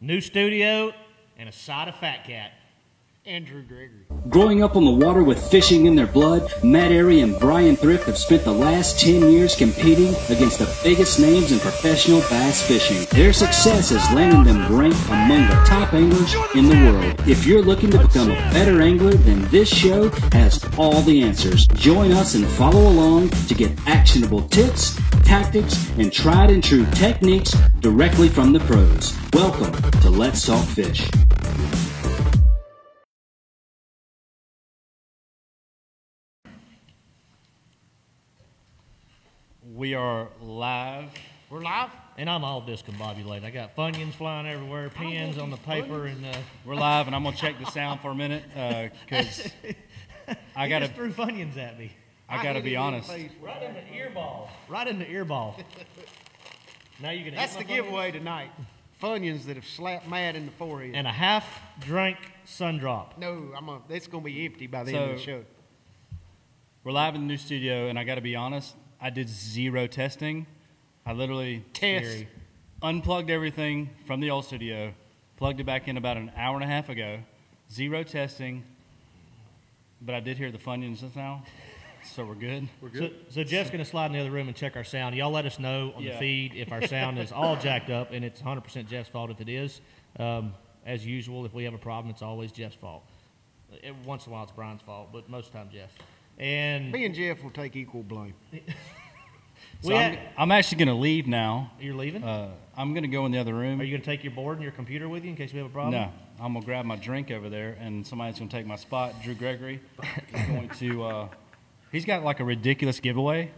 new studio, and a side of Fat Cat. Andrew Gregory. Growing up on the water with fishing in their blood, Matt Arey and Bryan Thrift have spent the last 10 years competing against the biggest names in professional bass fishing. Their success has landed them ranked among the top anglers in the world. If you're looking to become a better angler, then this show has all the answers. Join us and follow along to get actionable tips, tactics, and tried and true techniques directly from the pros. Welcome to Let's Talk Fish. We are live. We're live? And I'm all discombobulated. I got Funyuns flying everywhere, pins on the paper, and uh, We're live, and I'm gonna check the sound for a minute because I gotta, just threw Funyuns at me. I gotta be it in the honest. Right in the ear ball. Right in the ear ball. now you gonna That's the giveaway tonight. Funyuns that have slapped mad in the forehead. And a half drink sun drop. no, I'm a, it's going to be empty by the end of the show. We're live in the new studio, and I gotta be honest. I did zero testing. I literally Test. Unplugged everything from the old studio, plugged it back in about an hour and a half ago. Zero testing, but I did hear the Funyuns just now, so we're good. We're So, so Jeff's gonna slide in the other room and check our sound. Y'all let us know on Yeah. the feed if our sound is all jacked up, and it's 100% Jeff's fault if it is. Um, as usual, if we have a problem, it's always Jeff's fault. Every once in a while, it's Bryan's fault, but most of the time, Jeff's. And Me and Jeff will take equal blame. So we I'm, I'm actually gonna leave now. you're leaving. Uh, I'm gonna go in the other room. Are you gonna take your board and your computer with you in case we have a problem? No, I'm gonna grab my drink over there, and somebody's gonna take my spot. Drew Gregory is going to. Uh, he's got like a ridiculous giveaway.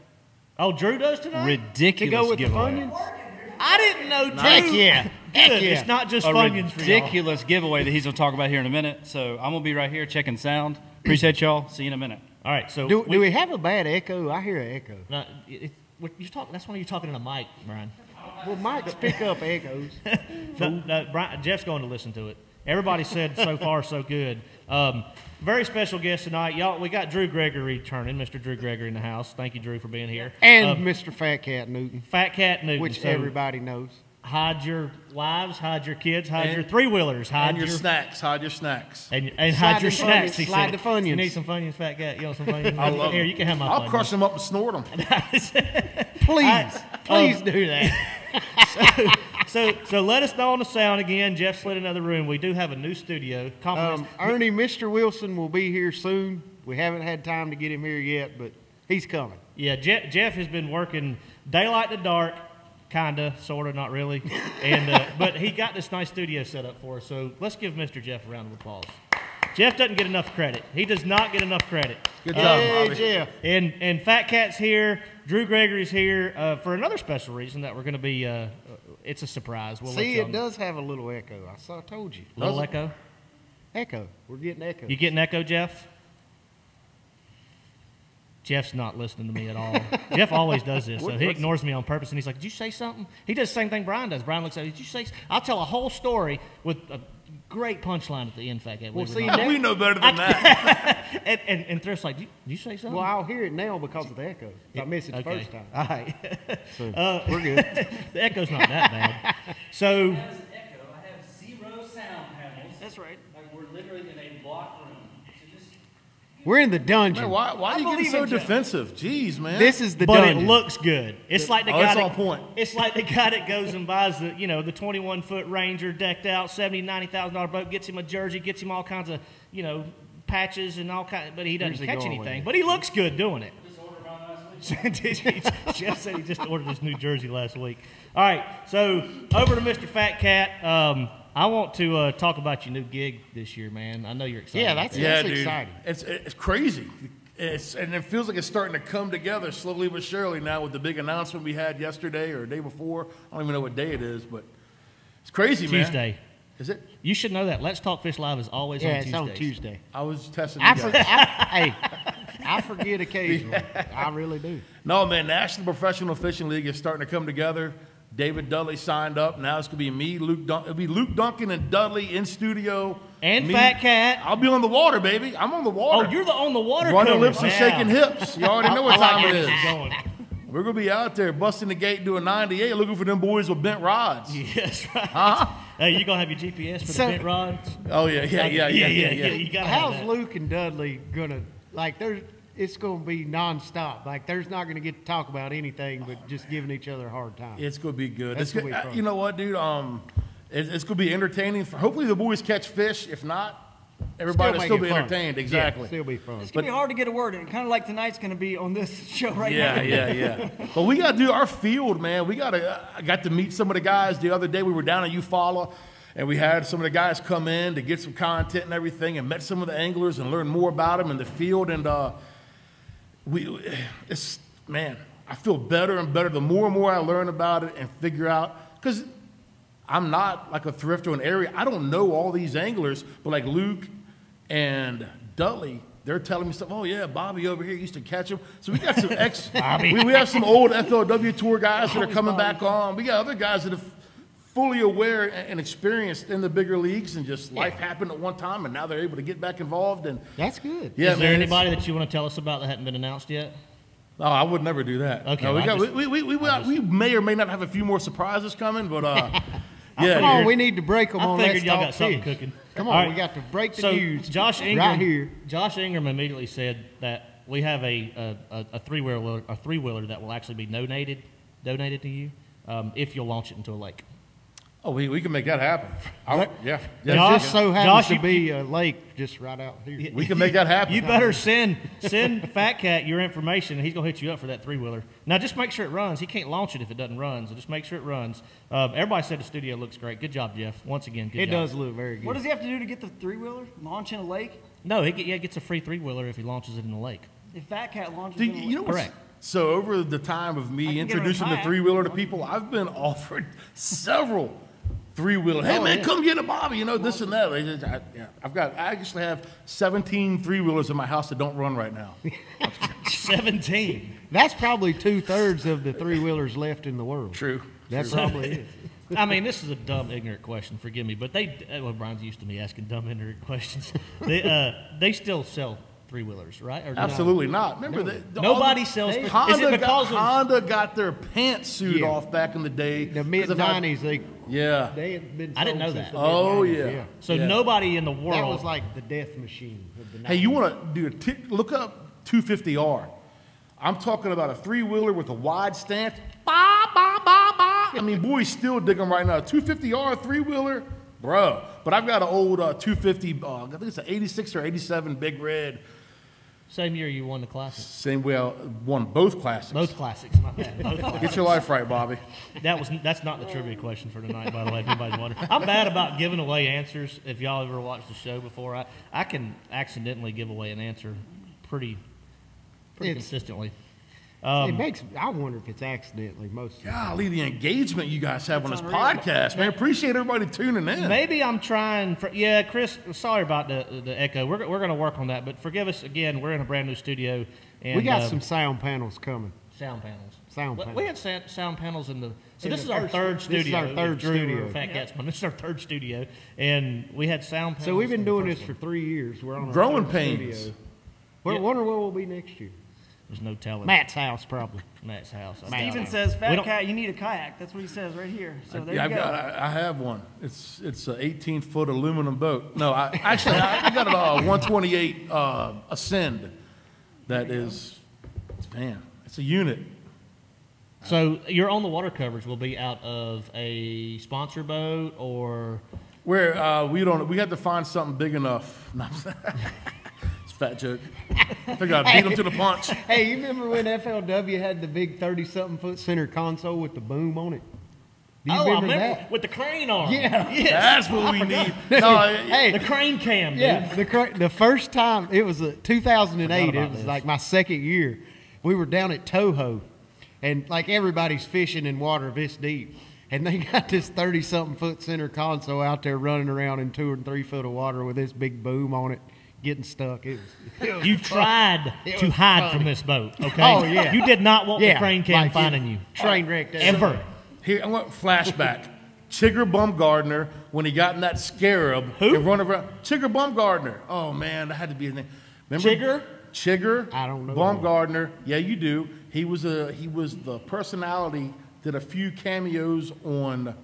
Oh, Drew does tonight. Ridiculous To go with the giveaway. Funyuns? I didn't know Drew. Heck yeah. Heck yeah. It's not just A Funyuns ridiculous giveaway that he's gonna talk about here in a minute. So I'm gonna be right here checking sound. Appreciate y'all. See you in a minute. All right, so Do, do we have a bad echo? I hear an echo. No, it, it, you're talking. That's why you're talking in a mic, Bryan. Well, mics pick up echoes. No, no, Bryan, Jeff's going to listen to it. Everybody said so far so good. Um, very special guest tonight, y'all. We got Drew Gregory turning, Mr. Drew Gregory in the house. Thank you, Drew, for being here. And Um, Mr. Fat Cat Newton, Fat Cat Newton. which so everybody knows. Hide your wives, hide your kids, hide And- your three wheelers, hide Hide your your snacks. Hide your snacks. and, and hide your snacks. Funyuns, he slide said. the Funyuns. You need some Funyuns, Fat Cat. You want some Funyuns? I love Here, them. you can have my I'll Funyuns. crush them up and snort them. Please, I- please um, do that. So, so let us know on the sound again. Jeff slid another room. We do have a new studio. Um, Ernie, Mr. Wilson will be here soon. We haven't had time to get him here yet, but he's coming. Yeah, Jeff, Jeff has been working daylight to dark, kinda, sorta, not really, and uh, but he got this nice studio set up for us. So let's give Mr. Jeff a round of applause. Jeff doesn't get enough credit. He does not get enough credit. Good job, Hey, Bobby. Jeff. And and Fat Cat's here. Drew Gregory's here uh, for another special reason that we're going to be. Uh, uh, it's a surprise. We'll See, it know. does have a little echo. I saw, I told you. Little Does it? echo. Echo. We're getting echo. You getting echo, Jeff? Jeff's not listening to me at all. Jeff always does this. So he ignores me on purpose, and he's like, "Did you say something?" He does the same thing Bryan does. Bryan looks at me, "Did you say?" s-" I'll tell a whole story with a great punchline at the end. Fact, Well, see, now- we know better than that. and, and and Thrift's like, "Did you, did you say something?" Well, I'll hear it now because of the echo. I missed it the okay. first time. All right. So, Uh, we're good. the echo's not that bad. So As an echo, I have zero sound panels. that's right. Like we're literally in a block room. So just We're in the dungeon. Man, why, why are you getting so in Jeff. defensive? Jeez, man. This is the but dungeon. it looks good. It's like the Oh, guy. it's that, on point. It's like the guy that goes and buys the, you know, the 21 foot Ranger decked out, 70, 90 thousand dollar boat, gets him a jersey, gets him all kinds of, you know, patches and all kind. But he doesn't Where's catch anything. But he looks good doing it. Did he- Jeff said he just ordered his new jersey last week. All right, so over to Mr. Fat Cat. Um, I want to uh, talk about your new gig this year, man. I know you're excited. Yeah, that's- that. yeah, That's dude. exciting. It's it's crazy. It's and it feels like it's starting to come together slowly but surely now with the big announcement we had yesterday or the day before. I don't even know what day it is, but it's crazy, man. Tuesday. Is it? You should know that. Let's Talk Fish Live is always yeah, on it's on Tuesday. I was testing. I, you for, guys. I, hey, I forget occasionally. I really do. No, man, National Professional Fishing League is starting to come together. David Dudley signed up. Now it's gonna be me, Luke. Dun- it'll be Luke Dunkin and Dudley in studio. And Me- Fat Cat. I'll be on the water, baby. I'm on the oh, water. Oh, you're the on the water running cover. lips and Yeah. shaking hips. You already know what time where it this is. is going. We're gonna be out there busting the gate doing 98, looking for them boys with bent rods. Yes, right. Huh? Hey, you gonna have your GPS for So- the bent rods? Oh yeah, yeah, yeah, yeah, yeah, yeah. You gotta have How's that. Luke and Dudley gonna like? There's it's gonna be nonstop. Like there's not gonna get to talk about anything but just giving each other a hard time. It's gonna be good. That's It's gonna be uh, fun. you know what, dude? Um, it, it's gonna be entertaining. For, hopefully, the boys catch fish. If not, everybody will make still be fun. entertained. Yeah, Exactly. still be fun. It's gonna be hard to get a word in, kind of like tonight's gonna be on this show right yeah, now. yeah, yeah. Yeah. but we got to do our field, man. We got to. I got to meet some of the guys the other day. We were down at Eufaula, and we had some of the guys come in to get some content and everything, and met some of the anglers and learn more about them in the field. And uh, we, it's man, I feel better and better the more and more I learn about it and figure out because. I'm not like a thrifter in the area. I don't know all these anglers, but like Luke and Dudley, they're telling me stuff. Oh yeah, Bobby over here used to catch them. So we got some ex. we, we have some old FLW tour guys that are coming back on. We got other guys that are fully aware and and experienced in the bigger leagues, and just life happened at one time, and now they're able to get back involved. And That's good. yeah, Is there man, it's- anybody that you want to tell us about that hadn't been announced yet? Oh, I would never do that. Okay, No, we, got, just- we, we, we, we, we may or may not have a few more surprises coming, but uh, yeah, Come on, we need to break them I on figured Let's y'all got something Fish. cooking. Come on, right. we got to break the so news. Josh Ingram, right here. Josh Ingram immediately said that we have a a, a, a three wheeler a three wheeler that will actually be donated donated to you um, if you'll launch it into a lake. Oh, we, we can make that happen. I, yeah, It yeah. just so happens Josh, to you- be a lake just right out here. we can make that happen. You better send send Fat Cat your information, and he's gonna hit you up for that three wheeler. Now, just make sure it runs. He can't launch it if it doesn't run, so just make sure it runs. Um, everybody said the studio looks great. Good job, Jeff. Once again, good It job. does look very good. What does he have to do to get the three wheeler? Launch in a lake? No, he get, yeah, gets a free three wheeler if he launches it in the lake. If Fat Cat launches Do in a you, lake. you know what's- Correct. So over the time of I me can get on a introducing the kayak. three wheeler to people, I've been offered several three wheeler. Hey man, come get a Bobby. You know this and that. Just- I, yeah, I've got. I actually have 17 three wheelers in my house that don't run right now. Seventeen. That's probably two thirds of the three wheelers left in the world. True. That probably is. I mean, this is a dumb, ignorant question. Forgive me, but they. uh, Well, Bryan's used to me asking dumb, ignorant questions. They, uh, they still sell three wheelers, right? Or? Absolutely not. Remember Nobody the- sells- Hey, is it Honda, got, of- Honda got their pantsuit Yeah. off back in the day. The mid nineties, they Yeah. they had been. I didn't know since that. Oh mid-nineties, yeah. So Yeah. nobody in the world. That was like the death machine of the Hey, you want to do a tick, look up 250R. I'm talking about a three wheeler with a wide stance. Ba, ba, ba, ba. I mean, boys still dig them right now. 250R three wheeler, bro. But I've got an old uh, 250, uh, I think it's an 86 or 87 Big Red. Same year you won the classic. Same way I won both classics. Both classics, my bad. Both classics. Get your life right, Bobby. That was that's not the trivia question for tonight, by the way. If anybody's wondering, I'm bad about giving away answers. If y'all ever watched the show before, I I can accidentally give away an answer pretty pretty It's- consistently. It Um, makes. I wonder if it's accidentally most. of the time. Golly, the engagement you guys have on this unreal. podcast, man. Appreciate everybody tuning in. Maybe I'm trying. For, yeah, Chris. Sorry about the the echo. We're we're going to work on that, but forgive us again. We're in a brand new studio, and we got uh, some sound panels coming. sound panels. Sound panels. We had sa- sound panels in the. So In this the is our first- third this studio. is our third Drew studio. or Fat Cats, this is our third studio, and we had sound panels. So we've been doing first this for three years. We're on our Growing third pains. studio. We're Yeah. wondering where we'll be next year. There's no telling. Matt's house, probably. Matt's house. I Matt. doubt Steven it. says, We Fat don't- Cat, you need a kayak. That's what he says right here. So there yeah, you I've go. got, I, I have one. It's it's an 18 foot aluminum boat. No, I actually I, I got a uh, 128 uh, Ascend. That is, man, it's a unit. So your on the water coverage will be out of a sponsor boat or Where uh, we don't, we had to find something big enough. No, I'm saying- it's a fat joke. I figured I'd beat him to the punch. Hey, you remember when FLW had the big thirty-something foot center console with the boom on it? Do you oh, I remember remember that? with the crane arm. Yeah. yes. That's what we need. No, Hey, the crane cam. Dude. Yeah, the cra- the first time it was a 2008. It was this. like my second year. We were down at Toho, and like everybody's fishing in water this deep, and they got this 30 something foot center console out there running around in two and three foot of water with this big boom on it, getting stuck. It was, it was You fun. tried It to hide funny. from this boat. Okay. Oh, yeah. You did not want yeah, the crane cam like finding you Train wrecked that ever. Here, I want flashback. Chigger Bumgardner when he got in that scarab Who? and run around. Chigger Bumgardner. Oh man, that had to be his name. Remember? Chigger? Chigger. I don't know Baumgartner. Yeah, you do. He was a he was the personality. Did a few cameos on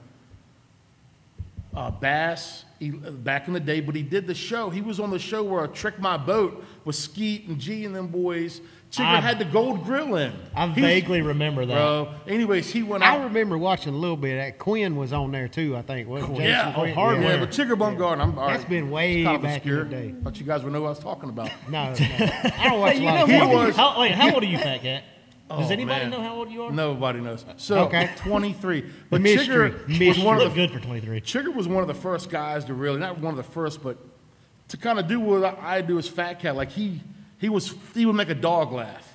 uh, Bass he, back in the day, but he did the show. He was on the show where I Trick My Boat with Skeet and G and them boys. Chigger had the gold grill in. I He vaguely remember that. Bro. Anyways, he went I out. remember watching a little bit. That Quinn was on there too. I think. Wasn't Jason oh, Yeah, Quinn? oh, hardware. Yeah, but Chigger Baumgartner, I'm all That's right. been way kind of back in the obscure. day. Thought you guys would know what I was talking about. No, no. I don't watch You a lot of know He was. How, wait, how old are you, Fat Cat? Does Oh, anybody man. know how old you are? Nobody knows. So Okay. 23. But mystery. Chigger was Mystery. one Look of the good for 23. Chigger was one of the first guys to really not one of the first, but to kind of do what I I do as Fat Cat. Like he he was he would make a dog laugh.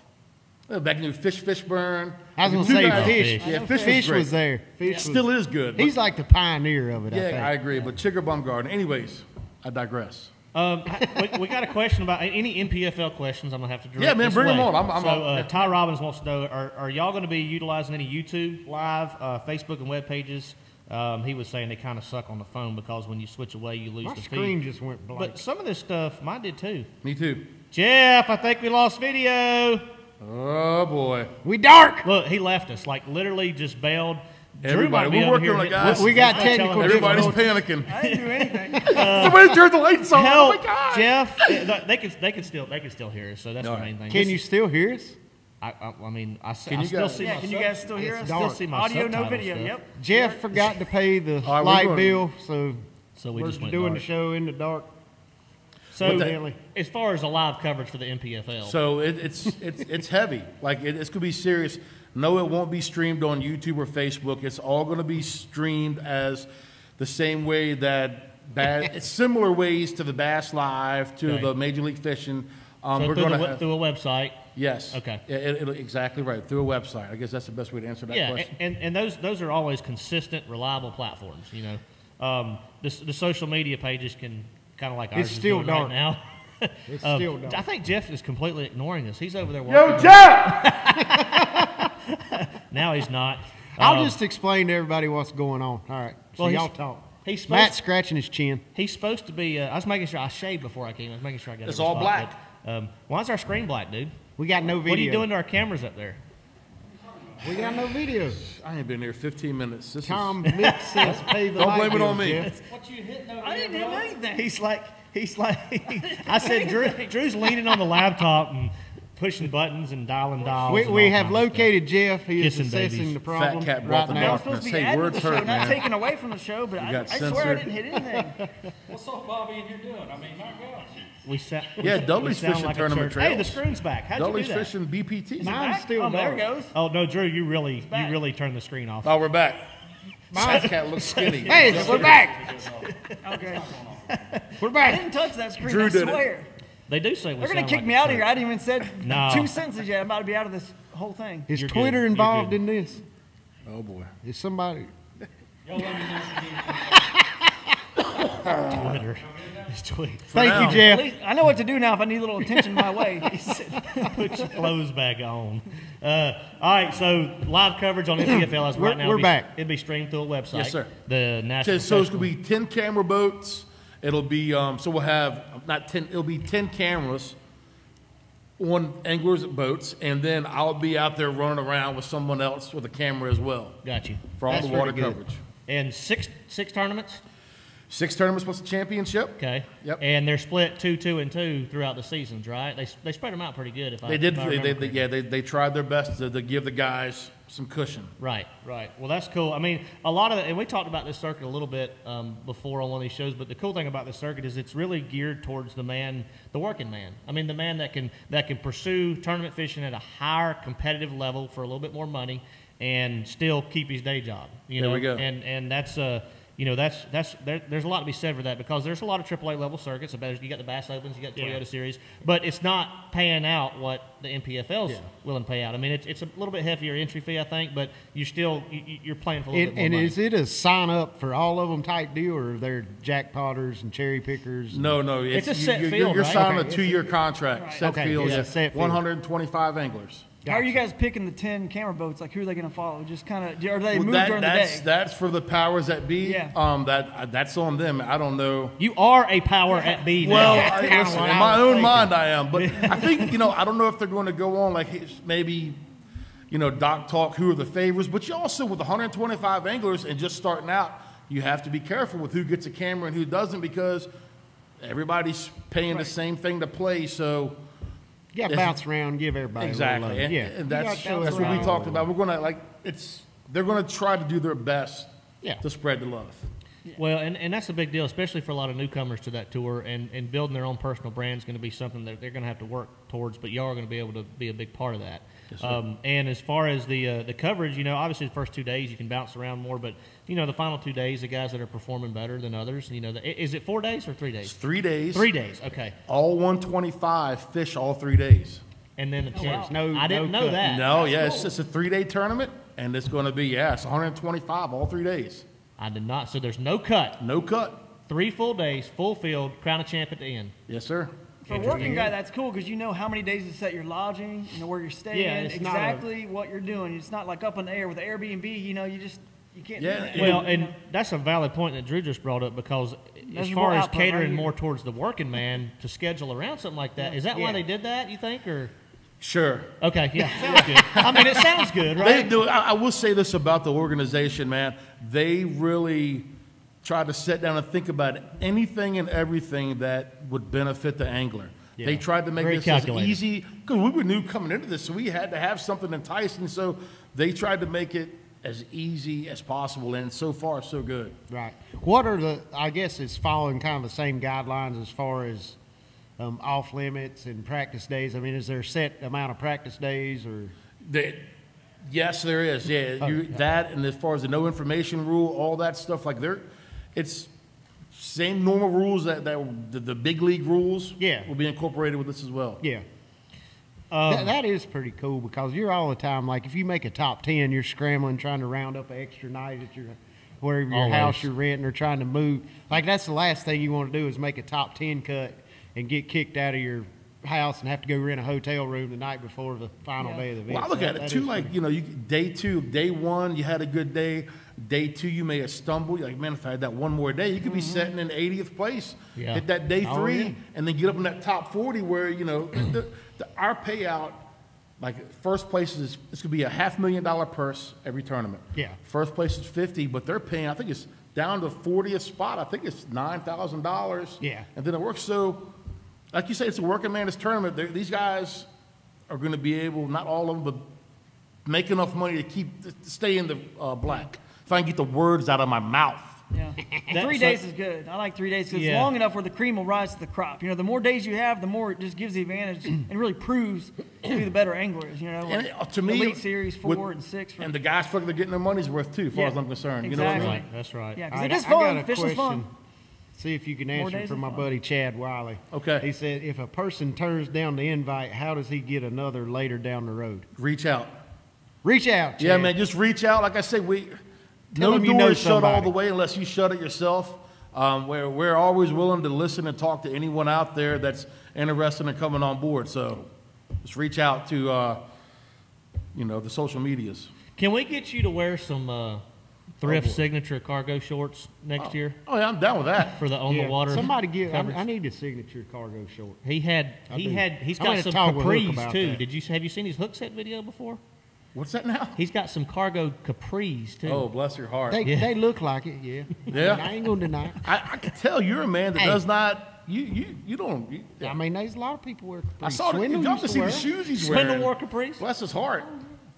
Uh, Back in the Fish Fishburne. I was gonna say guys- fish. Yeah, Fish, Fish was, great. was there. Fish was, Still is good. but- He's like the pioneer of it. I think. yeah, I agree. But Chigger Baumgartner. Anyways, I digress. Um, we, we got a question about any NPFL questions. I'm gonna have to direct Yeah, man, this bring 'em way. on. I'm- I'm so uh, yeah. Ty Robbins wants to know: Are, are y'all going to be utilizing any YouTube live, uh, Facebook, and web pages? Um, he was saying they kind of suck on the phone because when you switch away, you lose My the screen feed. just went blank. But some of this stuff, mine did too. Me too. Jeff, I think we lost video. Oh boy. we dark. Look, he left us. Like literally, just bailed. Drew Everybody, we're working here on it, getting- guys. We got I'm telling technical everybody. Everybody's panicking. I didn't do anything. Uh, Somebody turned the lights on. Oh Help, my god. Jeff. They can they can still they can still hear us. So that's All the main thing. Can This- you still hear us? I, I, I mean, I, s- Can I you still guys- see yeah, my can you guys still hear I us? Still see my Audio, no video. stuff. Yep. Jeff forgot to pay the right, light going- bill, so So we we're just went doing dark. the show in the dark. So Evidently. as far as the live coverage for the NPFL, So it, it's it's it's heavy. Like it, it's gonna be serious. No, it won't be streamed on YouTube or Facebook. It's all gonna be streamed as the same way that Bass, similar ways to the Bass Live, to Okay. the Major League Fishing. Um, so we're through, gonna we- through a website. yes. Okay. Yeah, it, it'll- exactly right through a website. I guess that's the best way to answer that Yeah, question. and, and those those are always consistent, reliable platforms. You know, um, the, the social media pages can kind of like ours It's still dark. right now. It's Um, still dark. I think Jeff is completely ignoring us. He's over there. Yo, Jeff! Now he's not. I'll Um, just explain to everybody what's going on. All right. So Well, y'all talk. he's supposed- Matt's scratching his chin. He's supposed to be. Uh, I was making sure I shaved before I came. I was making sure I got. It's all spot, black. but, um, why is our screen black, dude? We got no video. What are you doing to our cameras up there? We got no videos. I ain't been here 15 minutes. This Tom Mix says pay the Don't blame it on me. Jeff. I didn't do anything. He's like, he's like. I said, Drew, Drew's leaning on the laptop and pushing buttons and dialing dials. We, we have kinds of located Jeff. He is Kissing assessing babies. the problem cat brought right the I'm now. dog. supposed to be Hey, adding to words the show, hurt, not man. taking away from the show, but I, I swear I didn't hit anything. What's up, Bobby, and you're doing? I mean, my gosh. We sa- Yeah, we- Dudley's fishing like tournament church- Hey, the screen's back. How'd Dudley's you do that? fishing BPT. Mine's still oh, there goes. Oh no, Drew, you really, you really turned the screen off. Oh, we're back. My cat looks skinny. Hey, we're back. Okay. We're back. I didn't touch that screen. Drew I swear. They do say we They're gonna kick like me out of here. I didn't even said No. two sentences yet. I'm about to be out of this whole thing. Is You're. Twitter You're involved in this? Oh boy. Is somebody? Twitter. Tweet. Thank now. you, At Jeff. least I know what to do now if I need a little attention my way. Put your clothes back on. Uh, all right, so live coverage on NPFL as right now. we're it'll be- back. It'll be streamed through a website. Yes, sir. The national. So, so it's gonna be ten camera boats. It'll be um, so we'll have not ten. It'll be ten cameras on anglers boats, and then I'll be out there running around with someone else with a camera as well Got you. for all That's the water coverage. And six six tournaments. Six tournaments plus the championship. Okay. Yep. And they're split two, two, and two throughout the seasons, right? They, they spread them out pretty good. If I They did. if I They, they, yeah, they, they tried their best to, to give the guys some cushion. Right, right. Well, that's cool. I mean, a lot of it, and we talked about this circuit a little bit um, before on one of these shows. But the cool thing about this circuit is it's really geared towards the man, the working man. I mean, the man that can that can pursue tournament fishing at a higher competitive level for a little bit more money and still keep his day job. You There know, we go. and and that's uh, you know, that's that's there, there's a lot to be said for that because there's a lot of AAA level circuits. About you got the Bass Opens, you got the Toyota Series, but it's not paying out what the NPFL's willing to pay out. I mean, it's, it's a little bit heavier entry fee, I think, but you're still you, you- you're playing for a little And, bit more and money. is it a sign up for all of them type deal, or they're jackpotters and cherry pickers? and- No, no, It's a you- set you, field, You're right? signing Okay. a two-year contract. Set Okay, field. yeah, Yeah. set field. 125 anglers. How are you guys picking the ten camera boats? Like, who are they going to follow? Just kind of, are they Well, move that- during the that's day? that's for the powers that be. Yeah. Um, that that's on them. I don't know. You are a power at B now. Well, That's I, listen, in my was own thinking. mind, I am. But I think you know, I don't know if they're going to go on like maybe, you know, Doc talk who are the favorites. But you also with 125 anglers and just starting out, you have to be careful with who gets a camera and who doesn't because everybody's paying the same thing to play. So You got bounce around, give everybody a exactly, little love. yeah, and You that's gotta show that's what we talked about. We're going to like it's they're going to try to do their best Yeah. to spread the love. Well, and, and that's a big deal, especially for a lot of newcomers to that tour. And, and building their own personal brand is going to be something that they're going to have to work towards. But y'all are going to be able to be a big part of that. um, and as far as the uh, the coverage, you know, obviously the first two days you can bounce around more, but you know the final two days, the guys that are performing better than others, you know, the, is it four days or three It's days? three days. Three days, okay. All 125 fish all three days. And then the oh, chance. No- I didn't no know cut. that. No, yeah, it's just a three day tournament, and it's going to be, yeah, it's 125 all three days. I did not. So there's no cut. No cut. Three full days, full field, crown a champ at the end. Yes, sir. For a working guy, that's cool because you know how many days to set your lodging, you know where you're staying, Yeah, it's not a- exactly what you're doing. It's not like up in the air with Airbnb. You know, you just you can't. Yeah, do that. Well, and that's a valid point that Drew just brought up because as Measurable far as output right catering here. more towards the working man to schedule around something like that, is that why Yeah. they did that? You think, or Sure. okay, yeah, sounds good. I mean, it sounds good, They right? do. I, I will say this about the organization, man. They really tried to sit down and think about anything and everything that would benefit the angler. They tried to make Very this calculated. as easy because we were new coming into this, so we had to have something enticing. So they tried to make it as easy as possible, and so far, so good. Right. What are the? I guess it's following kind of the same guidelines as far as um, off limits and practice days. I mean, is there a set amount of practice days or? They, yes, there is. Yeah, Oh, you, that and as far as the no information rule, all that stuff. Like there, it's same normal rules that, that the, the big league rules. Yeah. will be incorporated with this as well. Yeah. Um, That- that is pretty cool because you're all the time like if you make a top ten, you're scrambling trying to round up an extra night at your wherever your Always. house you're renting or trying to move. Like that's the last thing you want to do is make a top ten cut and get kicked out of your house and have to go rent a hotel room the night before the final Yeah. day of the event. Well, I look So at that it too, like pretty- you know, you day two, day one, you had a good day. Day two, you may have stumbled. You're like, man, if I had that one more day, you could be sitting in 80th place. Yeah. Hit that day Oh, three, yeah. and then get up in that top 40, where you know the, the, our payout. Like first place is it's gonna be a half million dollar purse every tournament. Yeah. First place is 50, but they're paying. I think it's down to 40th spot. I think it's nine thousand dollars. Yeah. And then it works so like you say, it's a working man's tournament. They're, these guys are going to be able, not all of them, but make enough money to keep to stay in the uh, black. If I can get the words out of my mouth. Yeah. That- three so- days is good. I like three days because Yeah. it's long enough where the cream will rise to the crop. You know, the more days you have, the more it just gives the advantage and really proves who the better angler is. You know, And like uh, to me, Elite Series four with- and six. For, and the guys feel like they're getting their money's worth too, as far Yeah, as I'm concerned. You know what I exactly. mean? Right, that's right. yeah, because it is I- I got fun. a Fish is question. fun. See if you can answer days for my fun. buddy Chad Wiley. Okay. He said if a person turns down the invite, how does he get another later down the road? Reach out. Reach out. Yeah, Chad. man, just reach out. Like I said, we Tell no them door you know is shut all the way unless you shut it yourself. Um, we're, we're always willing to listen and talk to anyone out there that's interested in coming on board. So just reach out to, uh, you know, the social medias. Can we get you to wear some uh, thrift signature cargo shorts next year Oh yeah, I'm down with that. for the on Yeah, the water? Somebody give. I. I need a signature cargo short. He had I he do. had he's I'm got gonna some talk with Luke capris too. that. Did you have you seen his hook set video before? What's that now? He's got some cargo capris too. Oh, bless your heart. They, Yeah. they look like it, yeah. Yeah. I ain't gonna deny. it. I, I can tell you're a man that Hey. does not. You you you don't. You, I mean, there's a lot of people wear. I saw the, Swindle y'all used can to see wear the 'em. shoes he's Swindle wearing. Swindle wore capris. Bless his heart.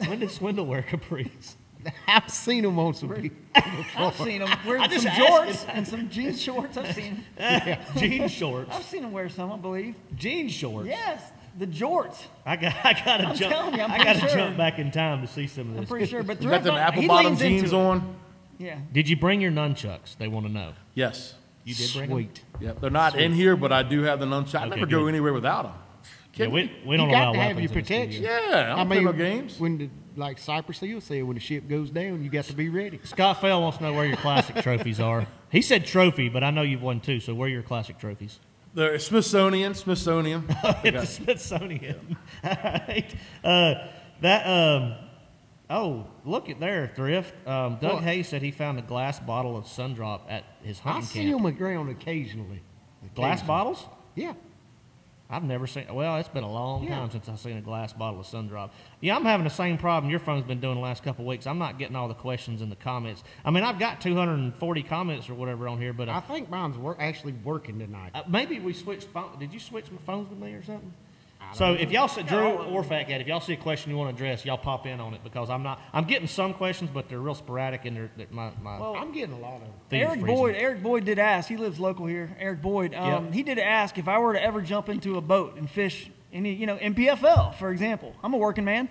When did Swindle wear capris? I've seen him on some people. I've seen him wearing some just jorts and some jean shorts. I've seen. Jean shorts. I've seen him wear some. I believe. Jean shorts. Yes, the jorts. I got I gotta I'm jump. telling you, I'm I gotta sure. jump back in time to see some of this. I'm pretty sure. But You got thrift, them on- apple bottom jeans on. Yeah. Did you bring your nunchucks? They want to know. Yes. You did bring them. Sweet. Yeah, they're not in here, but I do have the nunchuck. I Okay, never go anywhere without them. Yeah, we, we don't you allow got to have your in the studio. protection. Yeah, I don't play no games. When the like Cypress Hill said, when the ship goes down, you got to be ready. Scott Fell wants to know where your classic trophies are. He said trophy, but I know you've won two. So where are your classic trophies? The Smithsonian, Smithsonian. At the Smithsonian. All right. Uh, That um, oh, look at there, thrift. Um, Doug What? Hayes said he found a glass bottle of Sundrop at his hunting I hunting see them around occasionally. Glass bottles? Yeah. I've never seen. Well, it's been a long Yeah. time since I've seen a glass bottle of sun drop. Yeah, I'm having the same problem your phone's been doing the last couple of weeks. I'm not getting all the questions in the comments. I mean, I've got 240 comments or whatever on here, but I uh, think mine's wor- actually working tonight. uh, maybe we switched. Phone, did you switch my phones with me or something? So if y'all see Drew or Fat Cat, if y'all see a question you want to address, y'all pop in on it because I'm not. I'm getting some questions, but they're real sporadic and they're, they're my my. Well, I'm getting a lot of them. Eric freezing. Boyd, Eric Boyd did ask. He lives local here. Eric Boyd. Um, Yep. He did ask if I were to ever jump into a boat and fish any, you know, in PFL, for example. I'm a working man.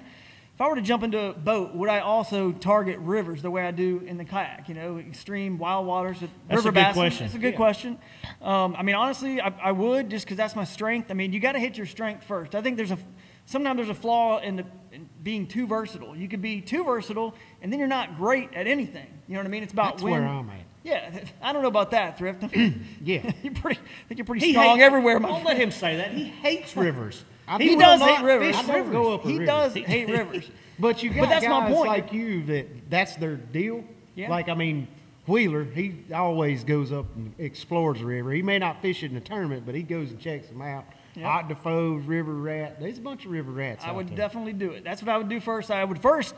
If I were to jump into a boat, would I also target rivers the way I do in the kayak? You know, extreme wild waters, That's river a good question. It's a good Yeah. question. Um, I mean, honestly, I, I would just because that's my strength. I mean, you got to hit your strength first. I think there's a sometimes there's a flaw in, the, in being too versatile. You could be too versatile, and then you're not great at anything. You know what I mean? It's about That's when, where I'm at. yeah, I don't know about that, Thrift. Yeah. you're pretty. I think you're pretty He strong hates- everywhere, my Don't friend. let him say that. He hates rivers. I He does not hate rivers. fish I don't rivers. go up He river. does hate rivers. But you got But that's my guys point. like you that that's their deal. Yeah. Like I mean, Wheeler, he always goes up and explores the river. He may not fish it in the tournament, but he goes and checks them out. Yeah. Ott DeFoe's, River Rat. There's a bunch of river rats. I would there. definitely do it. That's what I would do first. I would first,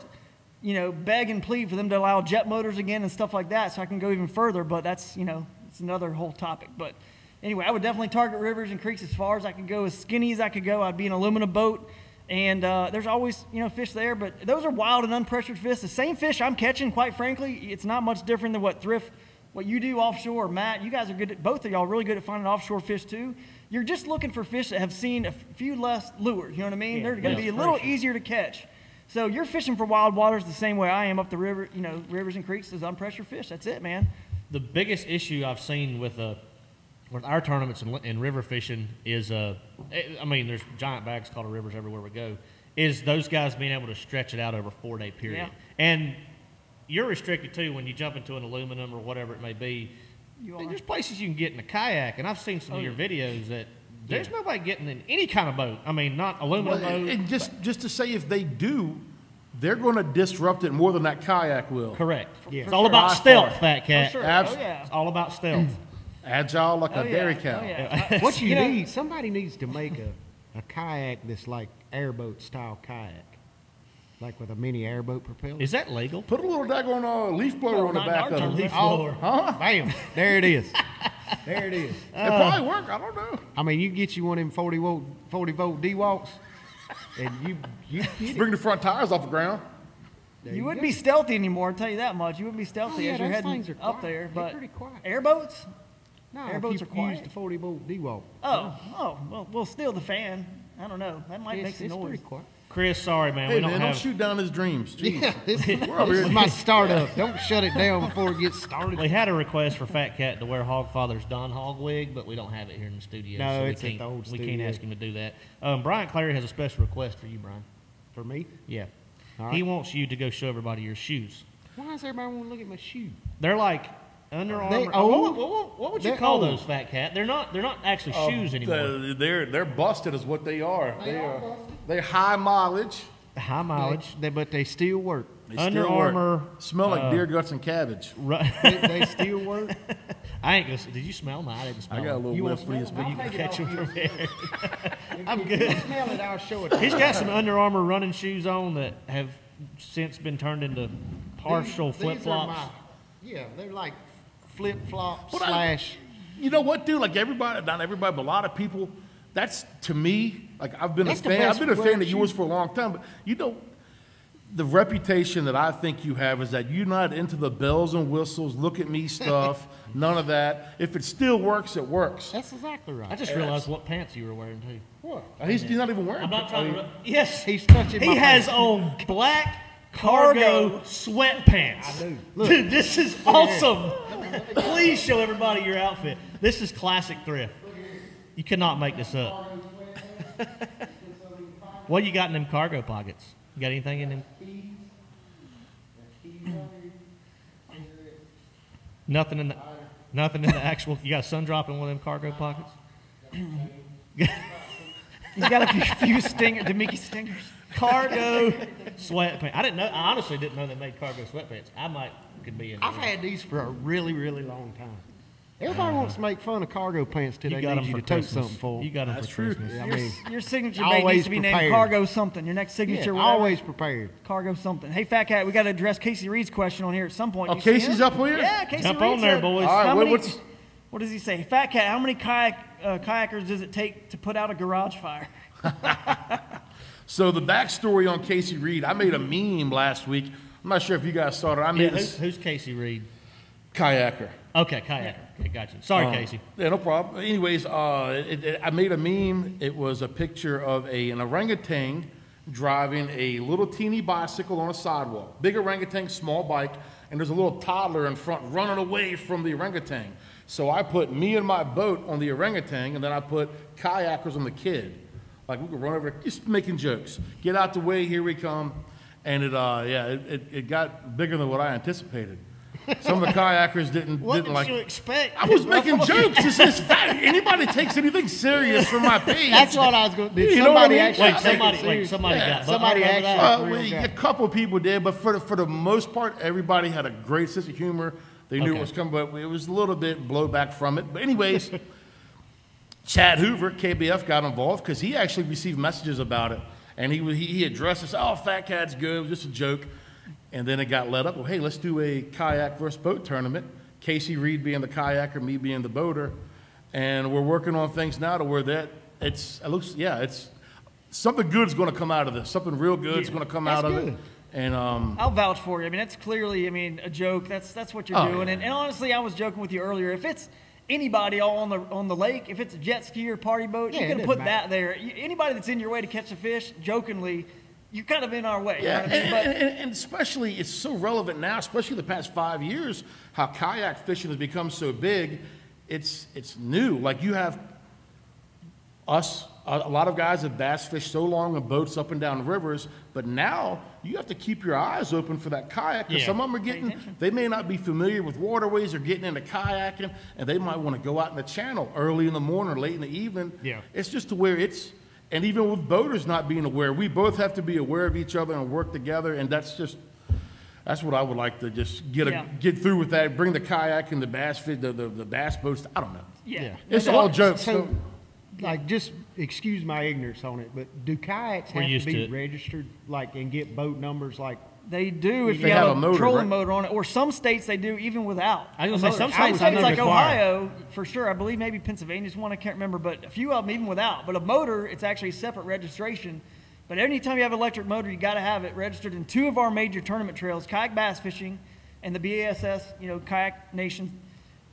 you know, beg and plead for them to allow jet motors again and stuff like that, so I can go even further. But that's, you know, it's another whole topic. But anyway, I would definitely target rivers and creeks as far as I could go, as skinny as I could go. I'd be an aluminum boat, and uh, there's always, you know, fish there. But those are wild and unpressured fish. The same fish I'm catching, quite frankly, it's not much different than what thrift. What you do offshore, Matt, you guys are good at both of y'all really good at finding offshore fish too. You're just looking for fish that have seen a few less lures. You know what I mean? Yeah, They're going to yeah, be a little easier to catch. So you're fishing for wild waters the same way I am up the river, you know, rivers and creeks as unpressured fish. That's it, man. the biggest issue I've seen with with our tournaments and, and river fishing is, uh, eh, I mean, there's giant bags called rivers everywhere we go. Is those guys being able to stretch it out over a four day period? Yeah. And you're restricted too when you jump into an aluminum or whatever it may be. You are. There's places you can get in a kayak, and I've seen some Oh, of your yeah. videos that there's nobody getting in any kind of boat. I mean, not aluminum Well, boat. and just just to say, if they do, they're going to disrupt it more than that kayak will. Correct. Yeah. It's all about stealth, fat cat. sure. Abs- Oh, yeah. It's all about stealth. Agile like Oh, a yeah. dairy Oh, cow. yeah. What you, You know- need, somebody needs to make a, a kayak that's like airboat style kayak, like with a mini airboat propeller. Is that legal? Put a little daggone uh, leaf blower Well, on the back of town. it. Leaf Oh, blower. Huh? bam! There it is. There it is. it probably work. I don't know. I mean, you get you one of them 40 volt, 40 volt DeWalts, and you you get it. Bring the front tires off the ground. There You wouldn't go. be stealthy anymore, I'll tell you that much. You wouldn't be stealthy Oh, yeah, as you're those heading are up quiet. there. But pretty quiet. airboats? No, Airboats are you quiet. use the 40 volt DeWalt. Oh, oh, well, we'll steal the fan. I don't know. That might It's, make some it's noise. pretty quiet. Chris, sorry, man. Hey we don't man, have. don't shoot down his dreams. Jeez. Yeah, this, this over is here. my startup. Don't shut it down before it gets started. We had a request for Fat Cat to wear Hogfather's Don Hog wig, but we don't have it here in the studio. No, so we it's at can't, the old studio. We can't ask him to do that. Um, Brian Clary has a special request for you, Bryan. For me? Yeah. All He wants you to go show everybody your shoes. Why does everybody want to look at my shoe? They're like Under They Armour. old? What, what- what would you call old. those, Fat Cat? They're not. They're not actually shoes anymore. Uh, they're they're busted, is what they are. They are. They high mileage. High mileage. They, but they still work. They Under still work. Armour, Smell like uh, deer guts and cabbage. Right. They, they still work. I ain't gonna. Did you smell them? I didn't smell I got a them. little You whiff want for you. smell Speedy. them? I'll take it Catch off them you. from here. I'm If you good. Smell it. I'll show it. to He's you. got some Under Armour running shoes on that have since been turned into partial These- these flip are flops. Yeah, they're like flip flop What I- slash. You know what, dude? Like everybody, not everybody, but a lot of people. That's to me. Like I've been That's a fan. I've been a fan of yours for a long time. But you know, the reputation that I think you have is that you're not into the bells and whistles. Look at me stuff. none of that. If it still works, it works. That's exactly right. I just realized what pants you were wearing too. what? Uh, he's, he's not even wearing. I'm not I trying mean, to. Yes, He's touching He my has pants. on black cargo sweatpants. I do. Look. Dude, this is awesome. Please show everybody your outfit. This is classic thrift. You cannot make this up. what you got in them cargo pockets? You got anything in them? Nothing in the, nothing in the actual. You got a sun drop in one of them cargo pockets. He's got a few, few stinger, Damiki stingers. Cargo sweatpants. I didn't know. I honestly didn't know they made cargo sweatpants. I might could be in. I've there. had these for a really, really long time. Everybody wants to make fun of cargo pants till You got need them you for to tote Christmas. something for. You got them That's for true. Christmas. I Your, mean, your signature bait needs to be named cargo something. Your next signature, yeah, always prepared. cargo something. Hey, Fat Cat, we got to address Casey Reed's question on here at some point. Oh, You Casey's up here? Yeah, Casey Jump Reed on there, said- boys. All right, how what- many- what's- what does he say? Fat Cat, how many kayak uh, kayakers does it take to put out a garage fire? So the backstory on Casey Reed, I made a meme last week. I'm not sure if you guys saw it. I Yeah, made who's, this who's Casey Reed? kayaker. Okay, kayaker. Okay, gotcha. Sorry, Uh, Casey. Yeah, no problem. Anyways, uh, it, it, I made a meme. It was a picture of a, an orangutan driving a little teeny bicycle on a sidewalk. Big orangutan, small bike, and there's a little toddler in front running away from the orangutan. So I put me and my boat on the orangutan, and then I put kayakers on the kid. Like we could run over, just making jokes. Get out the way, here we come. And it, uh, yeah, it, it, it got bigger than what I anticipated. Some of the kayakers didn't, What didn't did like. you expect? I was making jokes. This is fact. Anybody takes anything serious from my page? That's what I was going. Did You know what I somebody mean? actually? Wait, somebody, wait, somebody Yeah, got somebody butthurt over that? actually- Uh, a couple people did, but for the, for the most part, everybody had a great sense of humor. They knew Okay. it was coming, but it was a little bit blowback from it. But anyways, Chad Hoover, KBF, got involved because he actually received messages about it, and he he, he addressed us. Oh, Fat Cat's good. It was just a joke, and then it got let up. Well, hey, let's do a kayak versus boat tournament. Casey Reed being the kayaker, me being the boater, and we're working on things now to where that it's it looks yeah it's something good is going to come out of this. Something real good is going to come out of it. And um, I'll vouch for you. I mean, that's clearly, I mean, a joke. That's that's what you're Oh, doing. yeah. And, and honestly, I was joking with you earlier. If it's anybody all on the on the lake, if it's a jet ski or party boat, Yeah, you can put matter. that there. You, anybody that's in your way to catch a fish, jokingly, you're kind of in our way. yeah, what I mean? and, But- and, and, and especially it's so relevant now, especially the past five years, how kayak fishing has become so big. It's it's new. Like you have us, a a lot of guys have bass fished so long in boats up and down rivers, but now you have to keep your eyes open for that kayak because Yeah. some of them are getting, they may not be familiar with waterways or getting into kayaking, and they might want to go out in the channel early in the morning or late in the evening. Yeah. It's just to where it's, and even with boaters not being aware, we both have to be aware of each other and work together, and that's just, that's what I would like to just get a, Yeah. get through with that. Bring the kayak and the bass fi- the, the, the bass boats. I don't know. yeah. It's all jokes. So, like, just excuse my ignorance on it, but do kayaks We're have to used to be it. registered, like, and get boat numbers, like? They do if They you have have, a a, motor, trolling right? motor on it, or some states they do even without. I was a gonna say, motor. some states I states know like require. Ohio for sure. I believe maybe Pennsylvania's one. I can't remember, but a few of them even without. But a motor, it's actually a separate registration. But anytime you have an electric motor, you got to have it registered in two of our major tournament trails: kayak bass fishing and the BASS, you know, kayak nation.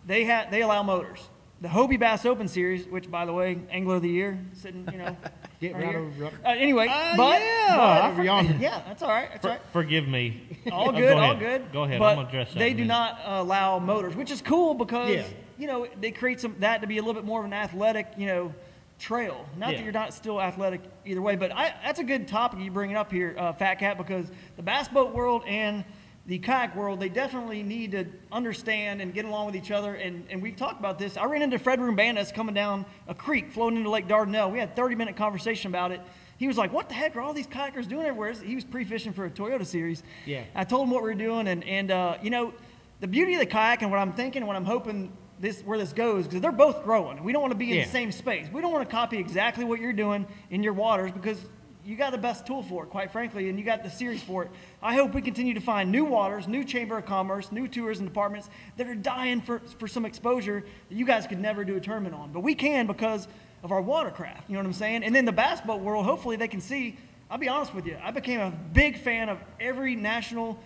They have they allow motors. The Hobie Bass Open Series, which by the way, Angler of the Year, sitting, you know, Get right right here. over- Uh, anyway, Uh, but, yeah, but- over yeah, that's all right. That's all For, right. forgive me. All Uh, good, go all good. Go ahead. But I'm gonna that. They do not allow motors, which is cool because Yeah. you know they create some that to be a little bit more of an athletic, you know, trail. Not Yeah. that you're not still athletic either way, but I, that's a good topic you bring it up here, uh, Fat Cat, because the bass boat world and the kayak world, they definitely need to understand and get along with each other. And, and we've talked about this. I ran into Fred Roumbanis coming down a creek, floating into Lake Dardanelle. We had a 30 minute conversation about it. He was like, "What the heck are all these kayakers doing everywhere?" He was pre-fishing for a Toyota series. Yeah. I told him what we were doing, and and uh, you know, the beauty of the kayak and what I'm thinking, and what I'm hoping this where this goes, because they're both growing. We don't want to be in Yeah. the same space. We don't want to copy exactly what you're doing in your waters because you got the best tool for it, quite frankly, and you got the series for it. I hope we continue to find new waters, new chamber of commerce, new tours and departments that are dying for for some exposure that you guys could never do a tournament on, but we can because of our watercraft. You know what I'm saying? And then the bass boat world, hopefully they can see. I'll be honest with you. I became a big fan of every national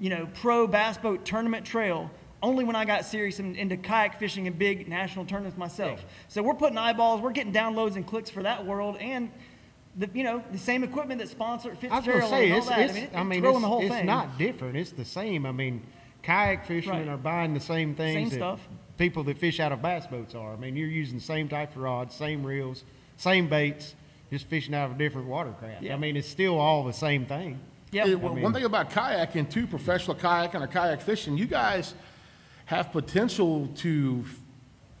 you know, pro bass boat tournament trail only when I got serious in, into kayak fishing and big national tournaments myself. So we're putting eyeballs, we're getting downloads and clicks for that world, and the you know the same equipment that sponsored I was Fitzgerald gonna say and all it's, that. it's I mean, it- I it's mean it's, the whole it's thing. not different. It's the same. I mean, kayak fishermen Right. are buying the same things Same that stuff. people that fish out of bass boats are. I mean, you're using the same type of rods, same reels, same baits, just fishing out of a different watercraft. Yeah. I mean, it's still all the same thing. Yeah, well, one thing about kayaking too, professional kayaking or kayak fishing, you guys have potential to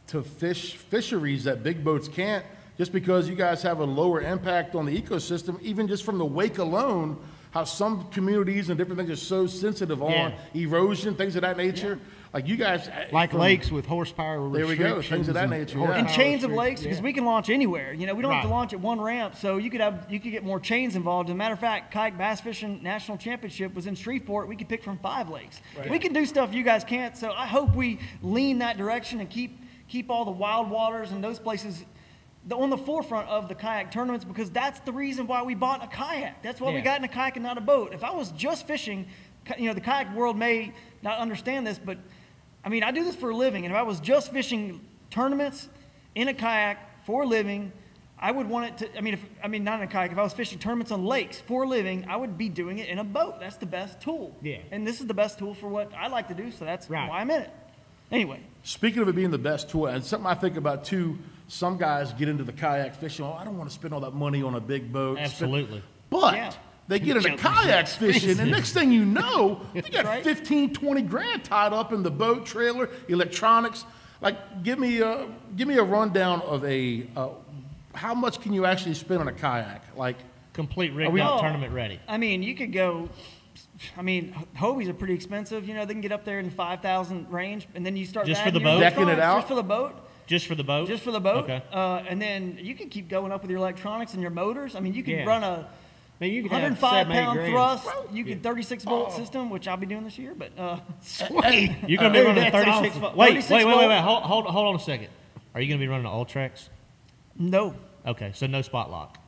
to fish fisheries that big boats can't just because you guys have a lower impact on the ecosystem, even just from the wake alone, how some communities and different things are so sensitive on Yeah. erosion, things of that nature. Like you guys, uh, Like from- lakes with horsepower There we go, things of that nature, and yeah. and chains of lakes because yeah. we can launch anywhere. You know, we don't have to launch at one ramp, so you could have you could get more chains involved. As a matter of fact, kayak bass fishing national championship was in Shreveport. We could pick from five lakes. We can do stuff you guys can't. So I hope we lean that direction and keep keep all the wild waters and those places. The, on the forefront of the kayak tournaments because that's the reason why we bought a kayak. That's why we got in a kayak and not a boat. If I was just fishing, you know, the kayak world may not understand this, but I mean, I do this for a living, and if I was just fishing tournaments in a kayak for a living, I would want it to. I mean, if I mean not in a kayak, if I was fishing tournaments on lakes for a living, I would be doing it in a boat. That's the best tool. Yeah. And this is the best tool for what I like to do, so that's Right. why I'm in it. Anyway, Speaking of it being the best tool, and something I think about too, some guys get into the kayak fishing. Oh, I don't want to spend all that money on a big boat. Spend- Absolutely. But Yeah. they get into kayak fishing, and next thing you know, you got Right. 15, 20 grand tied up in the boat, trailer, electronics. Like, give me a give me a rundown of a uh, how much can you actually spend on a kayak? Like, Complete rig we- up, Oh. tournament ready. I mean, you could go. I mean, Hobies are pretty expensive. You know, they can get up there in the five thousand range, and then you start Just for adding the boat? Decking it out? just for the boat. Just for the boat? Just for the boat. Okay. Uh, and then you can keep going up with your electronics and your motors. I mean, you could Yeah. run a Man, you could have 105 seven, pound thrust. You could 36 volt Oh. system, which I'll be doing this year. But uh, Sweet. You're going to be Dude, running that's 36 awesome. volt. Wait, 36 wait, wait, wait, wait. Hold, hold, hold on a second. Are you going to be running an Ultrex? no, Okay, so no spot lock.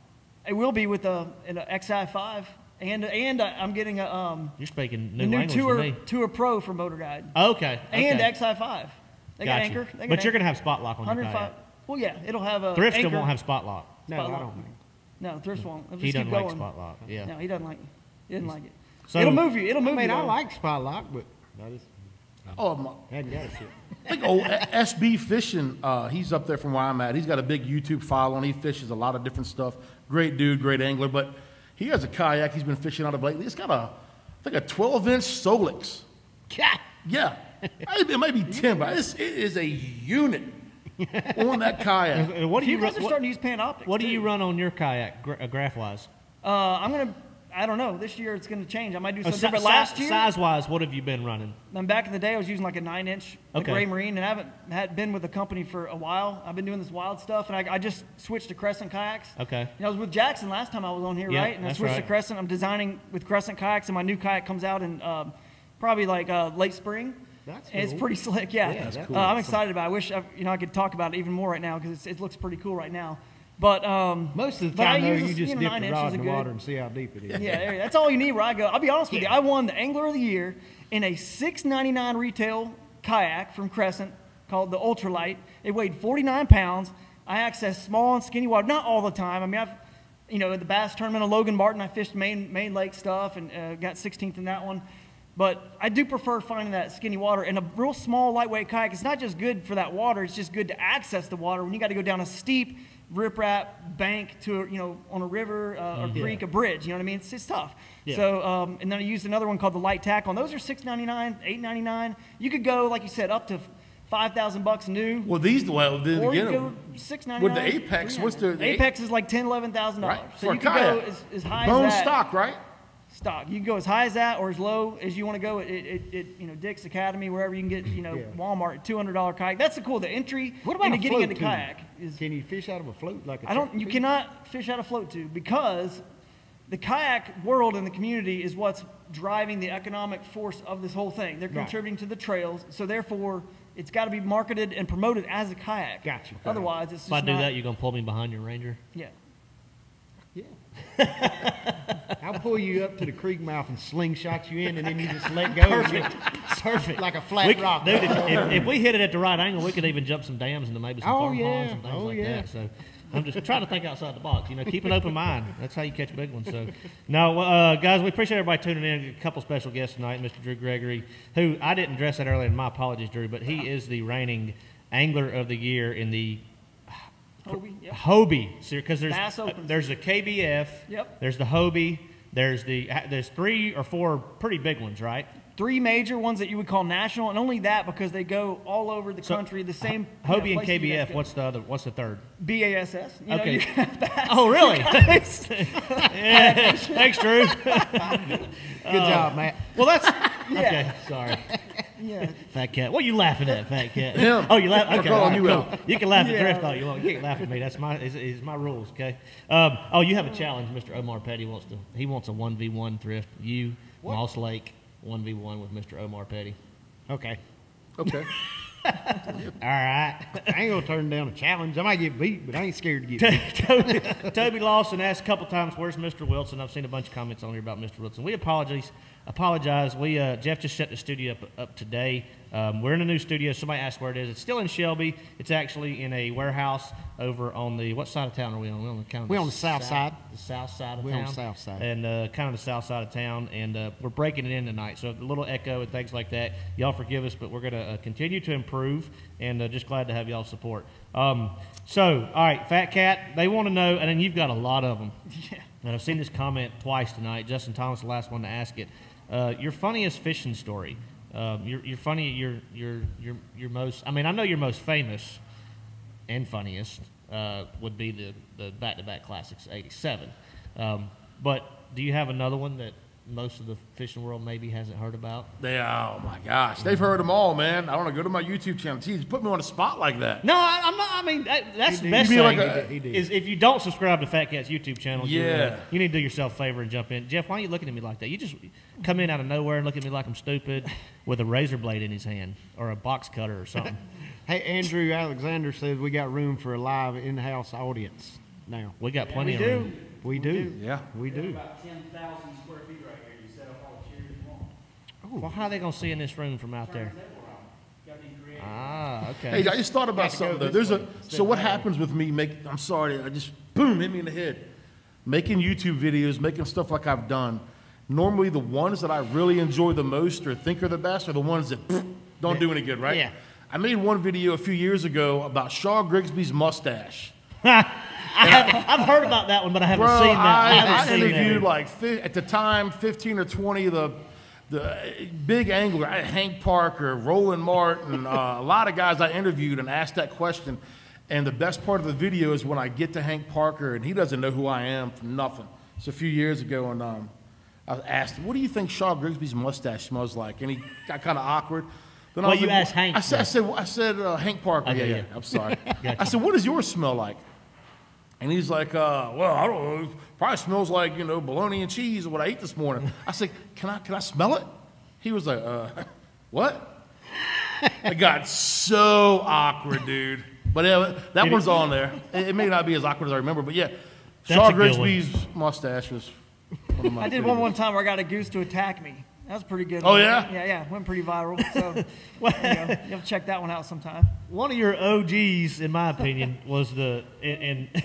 it will be with a an XI5, and and uh, I'm getting a um You're speaking the new new language Tour to me. Tour Pro from Motor Guide Okay. and. XI5. They got Gotcha. anchor. They got But you're going to have spot lock on your 105. kayak. Well, yeah, it'll have a Thrift still anchor. won't have spot lock. No, Spot I don't think. No, Thrift won't. It'll he doesn't keep like spot lock. Yeah. No, he doesn't like. He didn't like it. So- it'll move you. It'll I move mean, you. I though. like spot lock, but I just oh my. hadn't got it yet. I think old SB Fishing, uh, he's up there from where I'm at. He's got a big YouTube following. He fishes a lot of different stuff. Great dude, great angler. But he has a kayak he's been fishing out of lately. It's got a, I think a 12 inch Solix. Yeah. it might be 10, but it's, it is a unit on that kayak. And what do You you guys run? are What, starting to use Panoptix. what do too. you run on your kayak, gra- uh, graph wise? Uh, I'm gonna. I don't know. This year it's gonna change. I might do something si- different. Last year, size wise, what have you been running? then back in the day, I was using like a nine-inch like Okay. Raymarine, and I haven't had been with the company for a while. I've been doing this wild stuff, and I, I just switched to Crescent kayaks. Okay. And I was with Jackson last time I was on here, Yeah, right? And I that's switched right. to Crescent. I'm designing with Crescent kayaks, and my new kayak comes out in um, probably like uh, late spring. That's And It's pretty slick, yeah. Yeah, that's Uh, cool. I'm excited about. it. I wish I, you know I could talk about it even more right now because it looks pretty cool right now. But um, Most of the but I time, though, you a- just know, dip nine the rod in the good. water and see how deep it is. Yeah, that's all you need where I go. I'll be honest with you. I won the Angler of the Year in a $6.99 retail kayak from Crescent called the Ultralight. It weighed 49 pounds. I accessed small and skinny water, not all the time. I mean, I've, you know, at the Bass Tournament of Logan Martin, I fished main, main lake stuff and uh, got 16th in that one. But I do prefer finding that skinny water. And a real small, lightweight kayak, it's not just good for that water, it's just good to access the water when you got to go down a steep riprap bank to, you know, on a river uh, or creek, a bridge. You know what I mean? It's, it's tough. Yeah. So, um, and then I used another one called the light tackle. And those are $6.99, $8.99. You could go, like you said, up to 5000 bucks new. Well, these, well, then Or you again, go six ninety with nine. the Apex, what's the- the Apex is like ten, eleven thousand dollars. right? So for you a can kayak. go as, as high Bone as that. stock, right? Stock. You can go as high as that or as low as you want to go. At, at, at, at, you know Dick's Academy, wherever you can get. You know Yeah. Walmart, two hundred dollar kayak. That's the cool. The entry What about into a getting float into tube? kayak is. Can you fish out of a float like a I don't. You feed? cannot fish out of float tube because the kayak world and the community is what's driving the economic force of this whole thing. They're Right. contributing to the trails, so therefore it's got to be marketed and promoted as a kayak. Gotcha. Otherwise, it's just If I do not, that, you're going to pull me behind your Ranger? Yeah. I'll pull you up to the creek mouth and slingshot you in, and then you just let go. Perfect. Perfect. Like a flat We, rock. dude, if, if, if we hit it at the right angle, we could even jump some dams into maybe some Oh, farm yeah. ponds and things Oh, like yeah. that. So I'm just trying to think outside the box. You know, keep an open mind. That's how you catch big ones. So, no, uh, guys, we appreciate everybody tuning in. A couple special guests tonight, Mr. Drew Gregory, who I didn't dress that earlier, and my apologies, Drew, but he is the reigning angler of the year in the Hobie, yep. Hobie because there's uh, there's the KBF, Yep. there's the Hobie, there's the there's three or four pretty big ones, right? Three major ones that you would call national, and only that because they go all over the So, country. The same. Hobie you know, and places you guys KBF. What's the other? What's the third? BASS. You know, Okay. you. Oh, really? Yeah, Thanks, Drew. Good job, Matt. Well, that's okay. Sorry, yeah. fat cat. What are you laughing at, fat cat? Him. Oh, you laugh. For Okay, calling all you right, out. cool. You can laugh at Yeah. Thrift all you want. You can't laugh at me. That's my is, is my rules. Okay. Um, oh, you have a challenge, Mr. Omar Petty wants to. He wants a one v one thrift. You, Moss Lake, one v one with Mr. Omar Petty. Okay. Okay. All right. I ain't gonna turn down a challenge. I might get beat, but I ain't scared to get beat. Toby, Toby Lawson asked a couple times, "Where's Mr. Wilson?" I've seen a bunch of comments on here about Mr. Wilson. We apologize. Apologize. We uh, Jeff just set the studio up, up today. Um, we're in a new studio. Somebody asked where it is. It's still in Shelby. It's actually in a warehouse over on the what side of town are we on? We're on the kind of We're on the south side. The south side of We're town. on the south side. And uh, kind of the south side of town, and uh, we're breaking it in tonight. So a little echo and things like that. Y'all forgive us, but we're going to uh, continue to improve, and uh, just glad to have y'all support. Um, so, all right, Fat Cat, they want to know, and then you've got a lot of them. Yeah. And I've seen this comment twice tonight. Justin Thomas, the last one to ask it. Uh, your funniest fishing story. Um, you're, you're funny. You're, you're, you're, you're most. I mean, I know you're most famous and funniest uh, would be the the back to back classics '87. Um, but do you have another one that most of the fishing world maybe hasn't heard about? They, oh my gosh, they've heard them all, man. I want to. Go to my YouTube channel. Jeez, put me on a spot like that. No, I, I'm not. I mean, that, that's the best thing like a- is if you don't subscribe to Fat Cat's YouTube channel. you're, uh, Yeah. you need to do yourself a favor and jump in. Jeff, why are you looking at me like that? You just come in out of nowhere and look at me like I'm stupid with a razor blade in his hand or a box cutter or something. Hey, Andrew Alexander says we got room for a live in-house audience now. We got plenty we of do. room. We do. Yeah. We do. About 10,000 square feet right here. You set up all the chairs you want. Well, how are they gonna see in this room from out there? Got to be creative. Ah, okay. Hey, I just thought about to something. Though. There's a way instead so what happens with me? Make I'm sorry, I just boom hit me in the head. Making YouTube videos, making stuff like I've done. Normally, the ones that I really enjoy the most or think are the best are the ones that don't do any good, right? Yeah. I made one video a few years ago about Shaw Grigsby's mustache. I have, I've heard about that one, but I haven't Bro, seen that. I, I seen interviewed like at the time 15 or 20 of the the uh, big angler, Hank Parker, Roland Martin, uh, a lot of guys I interviewed and asked that question. And the best part of the video is when I get to Hank Parker and he doesn't know who I am from nothing. It's a few years ago, and um, I asked him, "What do you think Shaw Grigsby's mustache smells like?" And he got kind of awkward. Then I Well, was you like, asked Hank, I said, I said, I said, uh, Hank Parker. Okay, yeah, yeah, yeah. I'm sorry. Gotcha. I said, "What does yours smell like?" And he's like, uh, well, I don't know. It probably smells like, you know, bologna and cheese or what I ate this morning. I said, can I, can I smell it? He was like, uh, what? it got so awkward, dude. But yeah, that one's on there. It, it may not be as awkward as I remember, but yeah. That's Shaw a good one. Grigsby's mustache was one of my I did one favorites. one time where I got a goose to attack me. That was pretty good. Oh, one. yeah? Yeah, yeah. Went pretty viral. So you, know, you have to check that one out sometime. One of your OGs, in my opinion, was the and, and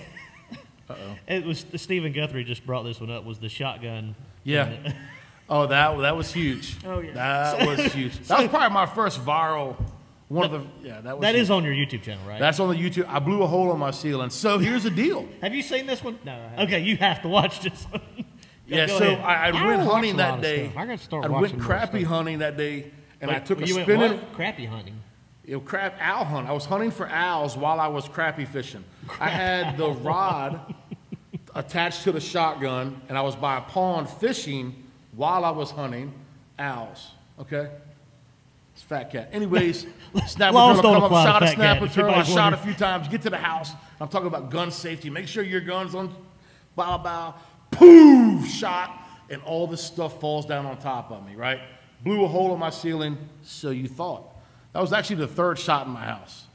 it was Stephen Guthrie just brought this one up was the shotgun. Yeah. Oh, that that was huge. Oh, yeah. That was huge. That was probably my first viral. One of the yeah. That was That huge. is on your YouTube channel, right? That's on the YouTube. I blew a hole in my ceiling. So here's the deal. have you seen this one? No, I haven't. Okay, you have to watch this one. Yeah, go so. I, I I went hunting that day. I gotta start I watching went more crappy hunting that day, and I Wait, took a you went what? crappy hunting. You know, crap owl hunt. I was hunting for owls while I was crappie fishing. I had the rod attached to the shotgun, and I was by a pond fishing while I was hunting owls. Okay. It's fat cat. Anyways, snapper Laws turtle come up, shot a snapper turtle. I shot a few times. Get to the house. I'm talking about gun safety. Make sure your gun's on. Bow bow. Poof! Shot, and all this stuff falls down on top of me. Right? Blew a hole in my ceiling. So you thought. That was actually the third shot in my house.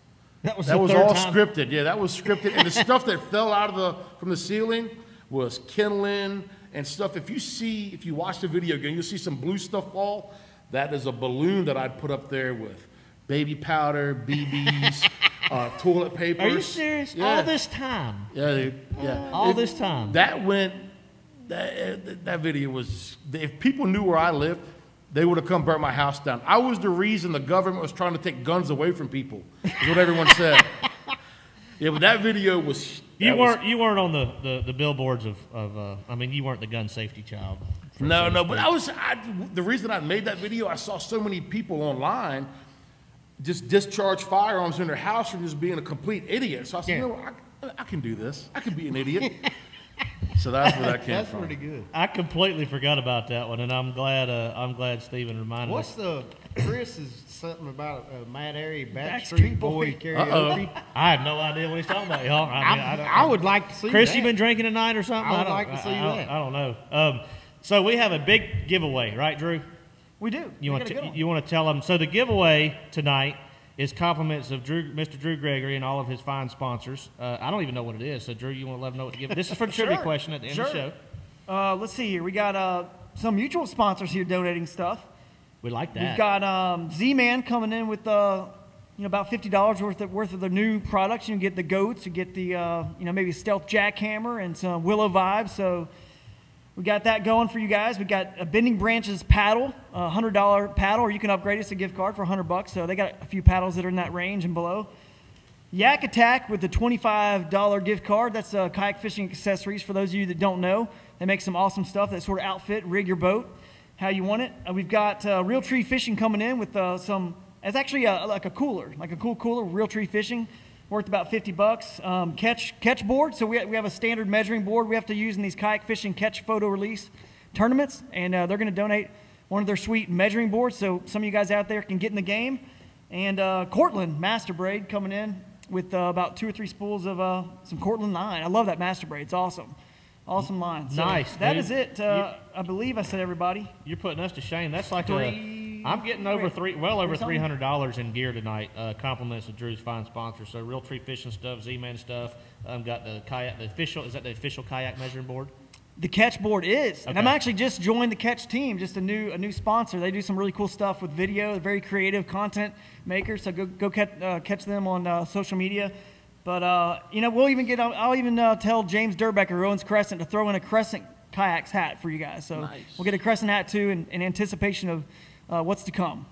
That was That was all time. scripted. Yeah, that was scripted. And the stuff that fell out of the from the ceiling was kindling and stuff. If you see, if you watch the video again, you'll see some blue stuff fall. That is a balloon that I'd put up there with baby powder, BBs, uh, toilet paper. Are you serious? Yeah. All this time. Yeah, dude. yeah. All If- this time. That went. That, that video was. If people knew where I lived, they would have come burn my house down. I was the reason the government was trying to take guns away from people. Is what everyone said. yeah, but that video was. You that was- weren't you weren't on the, the, the billboards of, of uh, I mean you weren't the gun safety child No, no, but. I was I, the reason I made that video. I saw so many people online just discharge firearms in their house from just being a complete idiot. So I said, Yeah. you know. I, I can do this. I can be an idiot. so that's where that came That's from. pretty good. I completely forgot about that one, and I'm glad. Uh, I'm glad Stephen reminded What's us. the Chris is something about uh, Matt Arey Backstreet Backstreet Boy Boy. karaoke? I have no idea what he's talking about, y'all. I, mean, I, don't- I would like to see Chris, that. you been drinking tonight or something? I would don't- like to see I, I don't- that. I don't know. Um, so we have a big giveaway, right, Drew? We do. You We want got a good to one. you want to tell them? So the giveaway tonight is compliments of Drew, Mr. Drew Gregory and all of his fine sponsors. Uh, I don't even know what it is. So Drew, you want to let them know what to give? This is for the trivia Sure. question at the end of the Sure. show. Uh, let's see here. We got uh, some mutual sponsors here donating stuff. We like that. We've got um, Z-Man coming in with uh, you know about fifty dollars worth of worth of their new products. You can get the goats, you get the uh, you know maybe stealth jackhammer and some willow vibes. So we got that going for you guys. We got a Bending Branches paddle, a hundred dollar paddle, or you can upgrade us a gift card for hundred bucks. So they got a few paddles that are in that range and below. Yak Attack with the $25 gift card. That's uh, kayak fishing accessories. For those of you that don't know, they make some awesome stuff that sort of outfit, rig your boat how you want it. Uh, we've got uh, Realtree Fishing coming in with uh, some, it's actually a, like a cooler, like a cool cooler, Realtree Fishing, worth about 50 bucks. Um, catch, catch board, so we, we have a standard measuring board we have to use in these kayak fishing catch photo release tournaments, and uh, they're going to donate one of their sweet measuring boards so some of you guys out there can get in the game. And uh, Cortland Master Braid coming in with uh, about two or three spools of uh, some Cortland line. I love that Master Braid. It's awesome. Awesome line. So Nice, That dude. is it. Uh, I believe I said everybody. You're putting us to shame. That's like Three- a. I'm getting over three- three, well over three hundred dollars in gear tonight. Uh, compliments of Drew's fine sponsors. So real tree fishing stuff, Z-Man stuff. Um, got the kayak, the official. Is that the official kayak measuring board? The catch board is, and I'm actually just joined the catch team, just a new a new sponsor. They do some really cool stuff with video. They're very creative content makers. So go go catch uh, catch them on uh, social media. But uh, you know, we'll even get. I'll, I'll even uh, tell James Durbecker, who owns Crescent, to throw in a Crescent kayaks hat for you guys. So we'll get a Crescent hat too, in, in anticipation of uh, what's to come.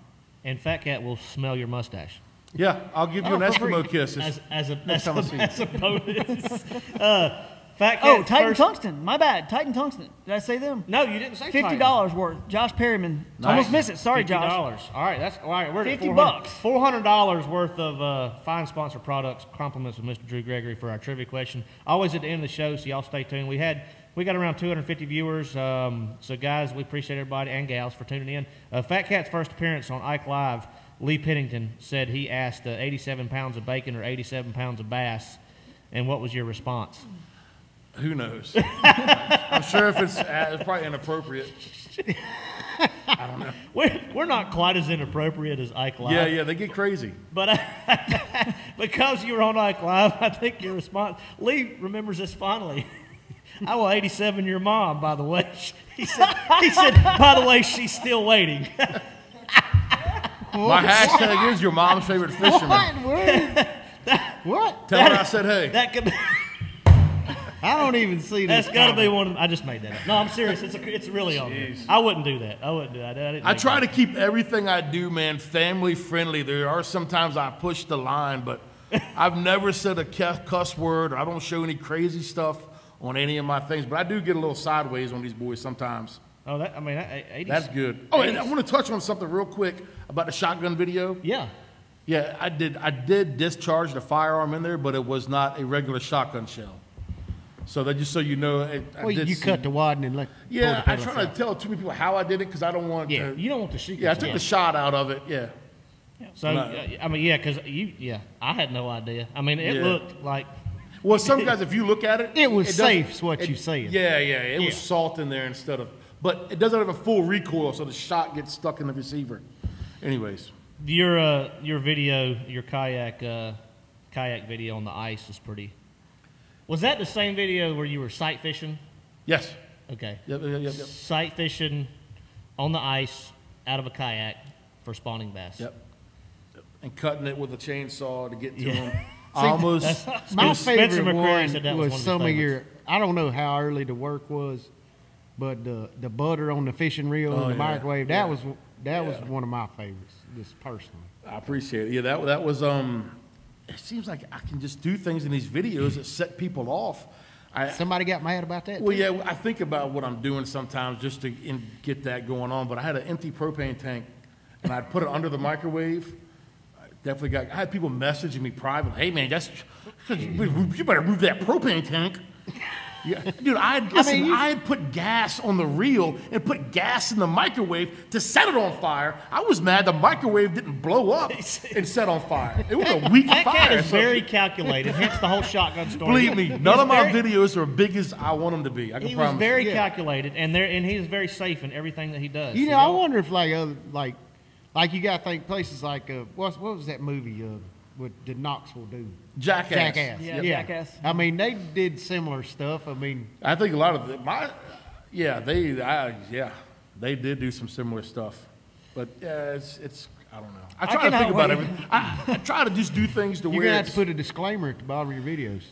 And Fat Cat will smell your mustache. Yeah, I'll give you Oh, an for free. Eskimo kiss. As, as a as time I a, see as a bonus. uh, Fat Cat. Oh, Titan first- Tungsten. My bad. Titan Tungsten. Did I say them? No, you didn't say Fifty dollars worth. Josh Perryman. Almost missed it. Sorry, Josh. dollars. All right, that's all right. We're 50 at bucks. Four hundred dollars worth of uh, fine sponsor products. Compliments of Mr. Drew Gregory for our trivia question. Always at the end of the show, so y'all stay tuned. We had we got around 250 viewers. Um, so guys, we appreciate everybody and gals for tuning in. Uh, Fat Cat's first appearance on Ike Live. Lee Pennington said he asked uh, 87 pounds of bacon or 87 pounds of bass. And what was your response? Who knows? I'm sure if it's, uh, it's probably inappropriate. I don't know. We're, we're not quite as inappropriate as Ike Live. Yeah, yeah, they get crazy. But because you were on Ike Live, I think your response. Lee remembers this fondly. I will 87 your mom, by the way. He said, he said, by the way, she's still waiting. My hashtag is your mom's favorite fisherman. What? what? Tell her I said hey. That could, be. I don't even see this. that's got to be one. Of, I just made that up. No, I'm serious. It's a, it's really on there. I wouldn't do that. I wouldn't do that. I, didn't I try that. to keep everything I do, man, family friendly. There are sometimes I push the line, but I've never said a cuss word. Or I don't show any crazy stuff on any of my things, but I do get a little sideways on these boys sometimes. Oh, that, I mean, that, 80, That's good. Oh, and I want to touch on something real quick about the shotgun video. Yeah. Yeah, I did. I did discharge the firearm in there, but it was not a regular shotgun shell. So that just so you know, it, I Well, did you see- cut the wad and let. Yeah, I the try pellets to tell too many people how I did it because I don't want. Yeah. to, You don't want the secret. yeah, I took the shot out of it. Yeah. So, No. uh, I mean, yeah, because you, yeah, I had no idea. I mean, it Yeah. looked like Well, some guys, if you look at it, It was doesn't- safe, is what it- you saying. Yeah, yeah, it Yeah. was salt in there instead of, but it doesn't have a full recoil, so the shot gets stuck in the receiver. Anyways, Your uh, your video, your kayak uh, kayak video on the ice is pretty. Was that the same video where you were sight fishing? yes, Okay. yep, yep, yep, yep. Sight fishing on the ice out of a kayak for spawning bass. yep. And cutting it with a chainsaw to get to Yeah. them. Almost. My Spencer favorite McCreary one said that was was, one some of favorites. your. I don't know how early the work was, but the the butter on the fishing reel Oh, in the yeah. microwave. That Yeah. was that was one of my favorites, just personally. I appreciate it. Yeah, that that was. Um, it seems like I can just do things in these videos that set people off. I, Somebody got mad about that. well, too? yeah, I think about what I'm doing sometimes just to in, get that going on. But I had an empty propane tank, and I'd put it under the microwave. I definitely got. I had people messaging me privately. Hey, man, that's you better move that propane tank. Yeah, dude, I had, listen, I, mean, you- had put gas on the reel and put gas in the microwave to set it on fire. I was mad the microwave didn't blow up and set on fire. It was a weak That fire. cat is so- very calculated, hence the whole shotgun story. Believe me, none of my videos are as big as I want them to be. I can He was promise. very Yeah. calculated, and there, and he is very safe in everything that he does. You So know, I wonder if like other like like you got to think places like uh, what what was that movie uh, what did Knoxville do? Jackass. Jackass. Yeah, Jackass. I mean, they did similar stuff. I mean, I think a lot of the, my, yeah, they, I, yeah, they did do some similar stuff, but yeah, it's, it's, I don't know. I I try to cannot think about wait. everything. I, I try to just do things to you're where gonna have to put a disclaimer at the bottom of your videos.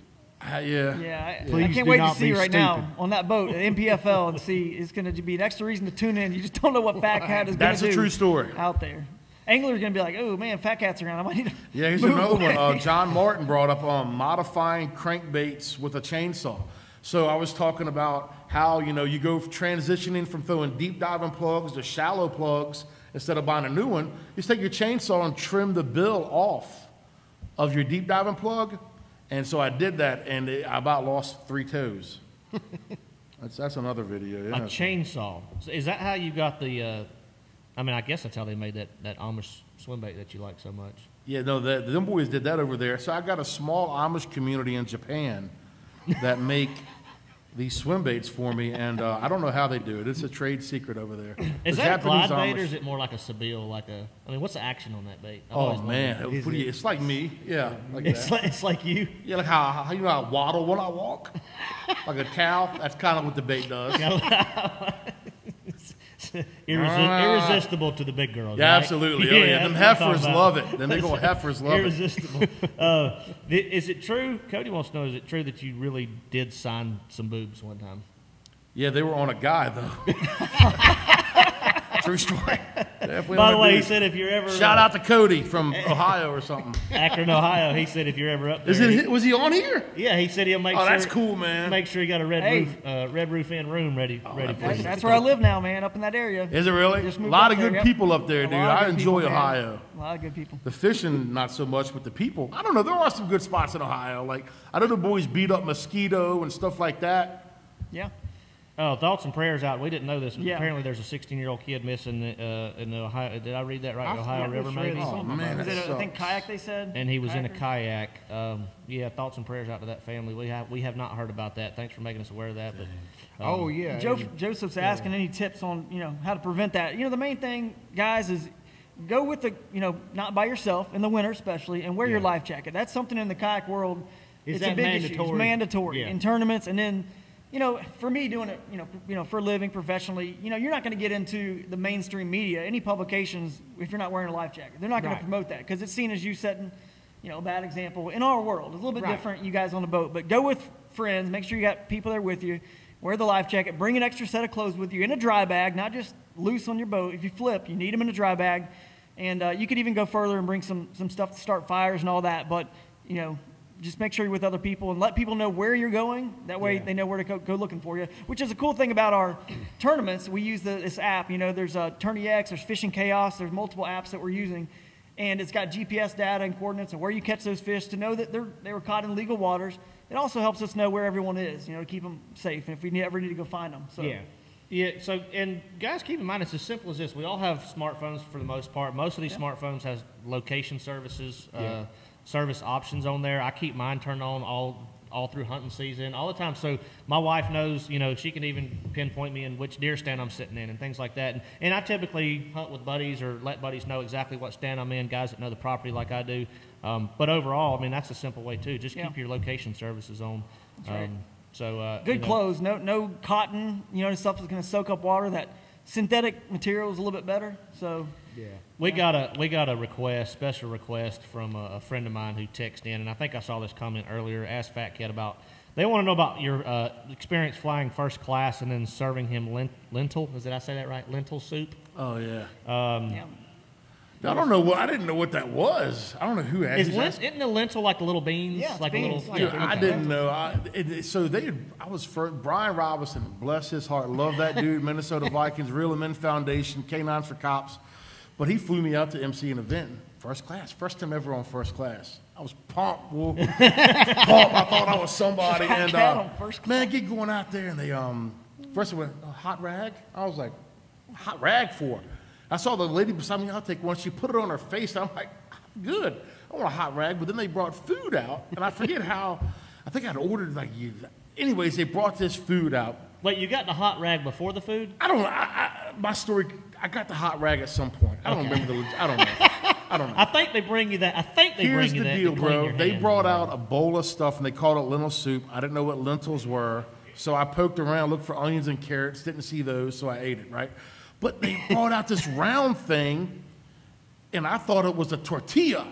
Uh, yeah, Yeah, I, Please I can't wait to see be right now on that boat at NPFL and see. It's going to be an extra reason to tune in. You just don't know what Fat Cat is going to That's to a do. true story. Out there, angler's going to be like, "Oh man, Fat Cat's around. I might need to." Yeah, here's move another one. Uh, John Martin brought up um, modifying crankbaits with a chainsaw. So I was talking about how you know you go transitioning from throwing deep diving plugs to shallow plugs instead of buying a new one. You just take your chainsaw and trim the bill off of your deep diving plug, and so I did that, and it, I about lost three toes. that's that's another video. a chainsaw. So is that how you got the? Uh, I mean, I guess that's how they made that that Amish swim bait that you like so much. Yeah, no, the, them boys did that over there. So I got a small Amish community in Japan that make these swim baits for me, and uh, I don't know how they do it. It's a trade secret over there. Is The that a glide Japanese bait or is it more like a Sebile? Like a? I mean, what's the action on that bait? I've Oh always man, wondered. it- what do it's like me. Yeah, like It's that. like, it's like you. yeah, like how, how you know I waddle when I walk, like a cow. That's kind of what the bait does. Irresi- irresistible to the big girls. Ah. Yeah, right? absolutely. Oh yeah, them that's what I'm heifers love it. Them big old heifers love it. Irresistible. uh, is it true? Cody wants to know: Is it true that you really did sign some boobs one time? Yeah, they were on a guy though. True story. By the way, he said if you're ever Shout uh, out to Cody from Ohio or something. Akron, Ohio, he said if you're ever up there, Is it? Was he on here? yeah, he said he'll make Oh, sure. that's cool, man. Make sure you got a red Hey. roof, uh, red roof in room ready, ready for That's, you. that's where I live now, man. Up in that area. Is it really? Just A lot up of there, good yep. people up there, dude. I enjoy people, man. Ohio. A lot of good people. The fishing, not so much, but the people. I don't know. There are some good spots in Ohio. Like I know the boys beat up mosquito and stuff like that. Yeah. Oh, thoughts and prayers out. We didn't know this. but Yeah. Apparently, there's a 16 year old kid missing uh, in the Ohio. Did I read that right? I Ohio River, this read maybe. something Oh, man, about Was that it, a- I think kayak they said. And he was in a kayak. Um, yeah, thoughts and prayers out to that family. We have we have not heard about that. Thanks for making us aware of that. But um, oh yeah, Joe, and- Joseph's asking any tips on you know how to prevent that. You know the main thing, guys, is go with the you know not by yourself in the winter especially, and wear your life jacket. That's something in the kayak world. Is it's a that big issue. It's mandatory? mandatory Yeah. in tournaments, and then you know for me doing it you know you know for a living professionally, you know you're not going to get into the mainstream media, any publications if you're not wearing a life jacket. They're not going Right. to promote that because it's seen as you setting you know a bad example in our world. It's a little bit Right. different. You guys on the boat, but go with friends. Make sure you got people there with you. Wear the life jacket. Bring an extra set of clothes with you in a dry bag, not just loose on your boat. If you flip, you need them in a dry bag. And uh, you could even go further and bring some, some stuff to start fires and all that. But, you know, just make sure you're with other people and let people know where you're going. That way they know where to go, go looking for you. Which is a cool thing about our tournaments. We use the, this app. You know, there's uh, Tourney X, there's Fishing Chaos, there's multiple apps that we're using. And it's got GPS data and coordinates and where you catch those fish to know that they're, they were caught in legal waters. It also helps us know where everyone is, you know, to keep them safe and if we need, ever need to go find them. So, yeah. Yeah. So, and guys, keep in mind it's as simple as this. We all have smartphones for the most part. Most of these smartphones has location services, uh, service options on there. I keep mine turned on all all through hunting season, all the time. So my wife knows, you know, she can even pinpoint me in which deer stand I'm sitting in and things like that. And, and I typically hunt with buddies or let buddies know exactly what stand I'm in. Guys that know the property like I do. Um, but overall, I mean, that's a simple way too. Just Yeah. keep your location services on. right. Um, so uh, Good you know, clothes, no no cotton, you know, stuff that's going to soak up water. That synthetic material is a little bit better. So, Yeah. We got a we got a request, special request from a, a friend of mine who texted in, and I think I saw this comment earlier. Asked Fat Cat about they want to know about your uh, experience flying first class and then serving him lent, lentil. Is did I say that right? Lentil soup. Oh yeah. Um, yeah. I don't know what I didn't know what that was. I don't know who had Is lent, asked- isn't the lentil like the little beans? Yeah, it's like beans, a little. like Dude, yeah. I didn't know. I, it, it- so they, I was first. Brian Robinson, bless his heart, love that dude. Minnesota Vikings, Real Men Foundation, Canines for Cops. But he flew me out to MC an event, first class, first time ever on first class. I was pumped, wolf. pumped. I thought I was somebody. And uh, first man, get going out there, and they um, first of all, a hot rag. I was like, hot rag for? I saw the lady beside me. I'll take one. She put it on her face. I'm like, good. I want a hot rag. But then they brought food out, and I forget how. I think I'd ordered like you. Anyways, they brought this food out. Wait, you got the hot rag before the food? I don't know. I, I, my story. I got the hot rag at some point. I don't remember the. I don't know. I don't know. I think they bring you that. I think they Here's bring you the that. to deal, bro. They hands. brought out a bowl of stuff and they called it lentil soup. I didn't know what lentils were, so I poked around, looked for onions and carrots, didn't see those, so I ate it, right? But they brought out this round thing, and I thought it was a tortilla.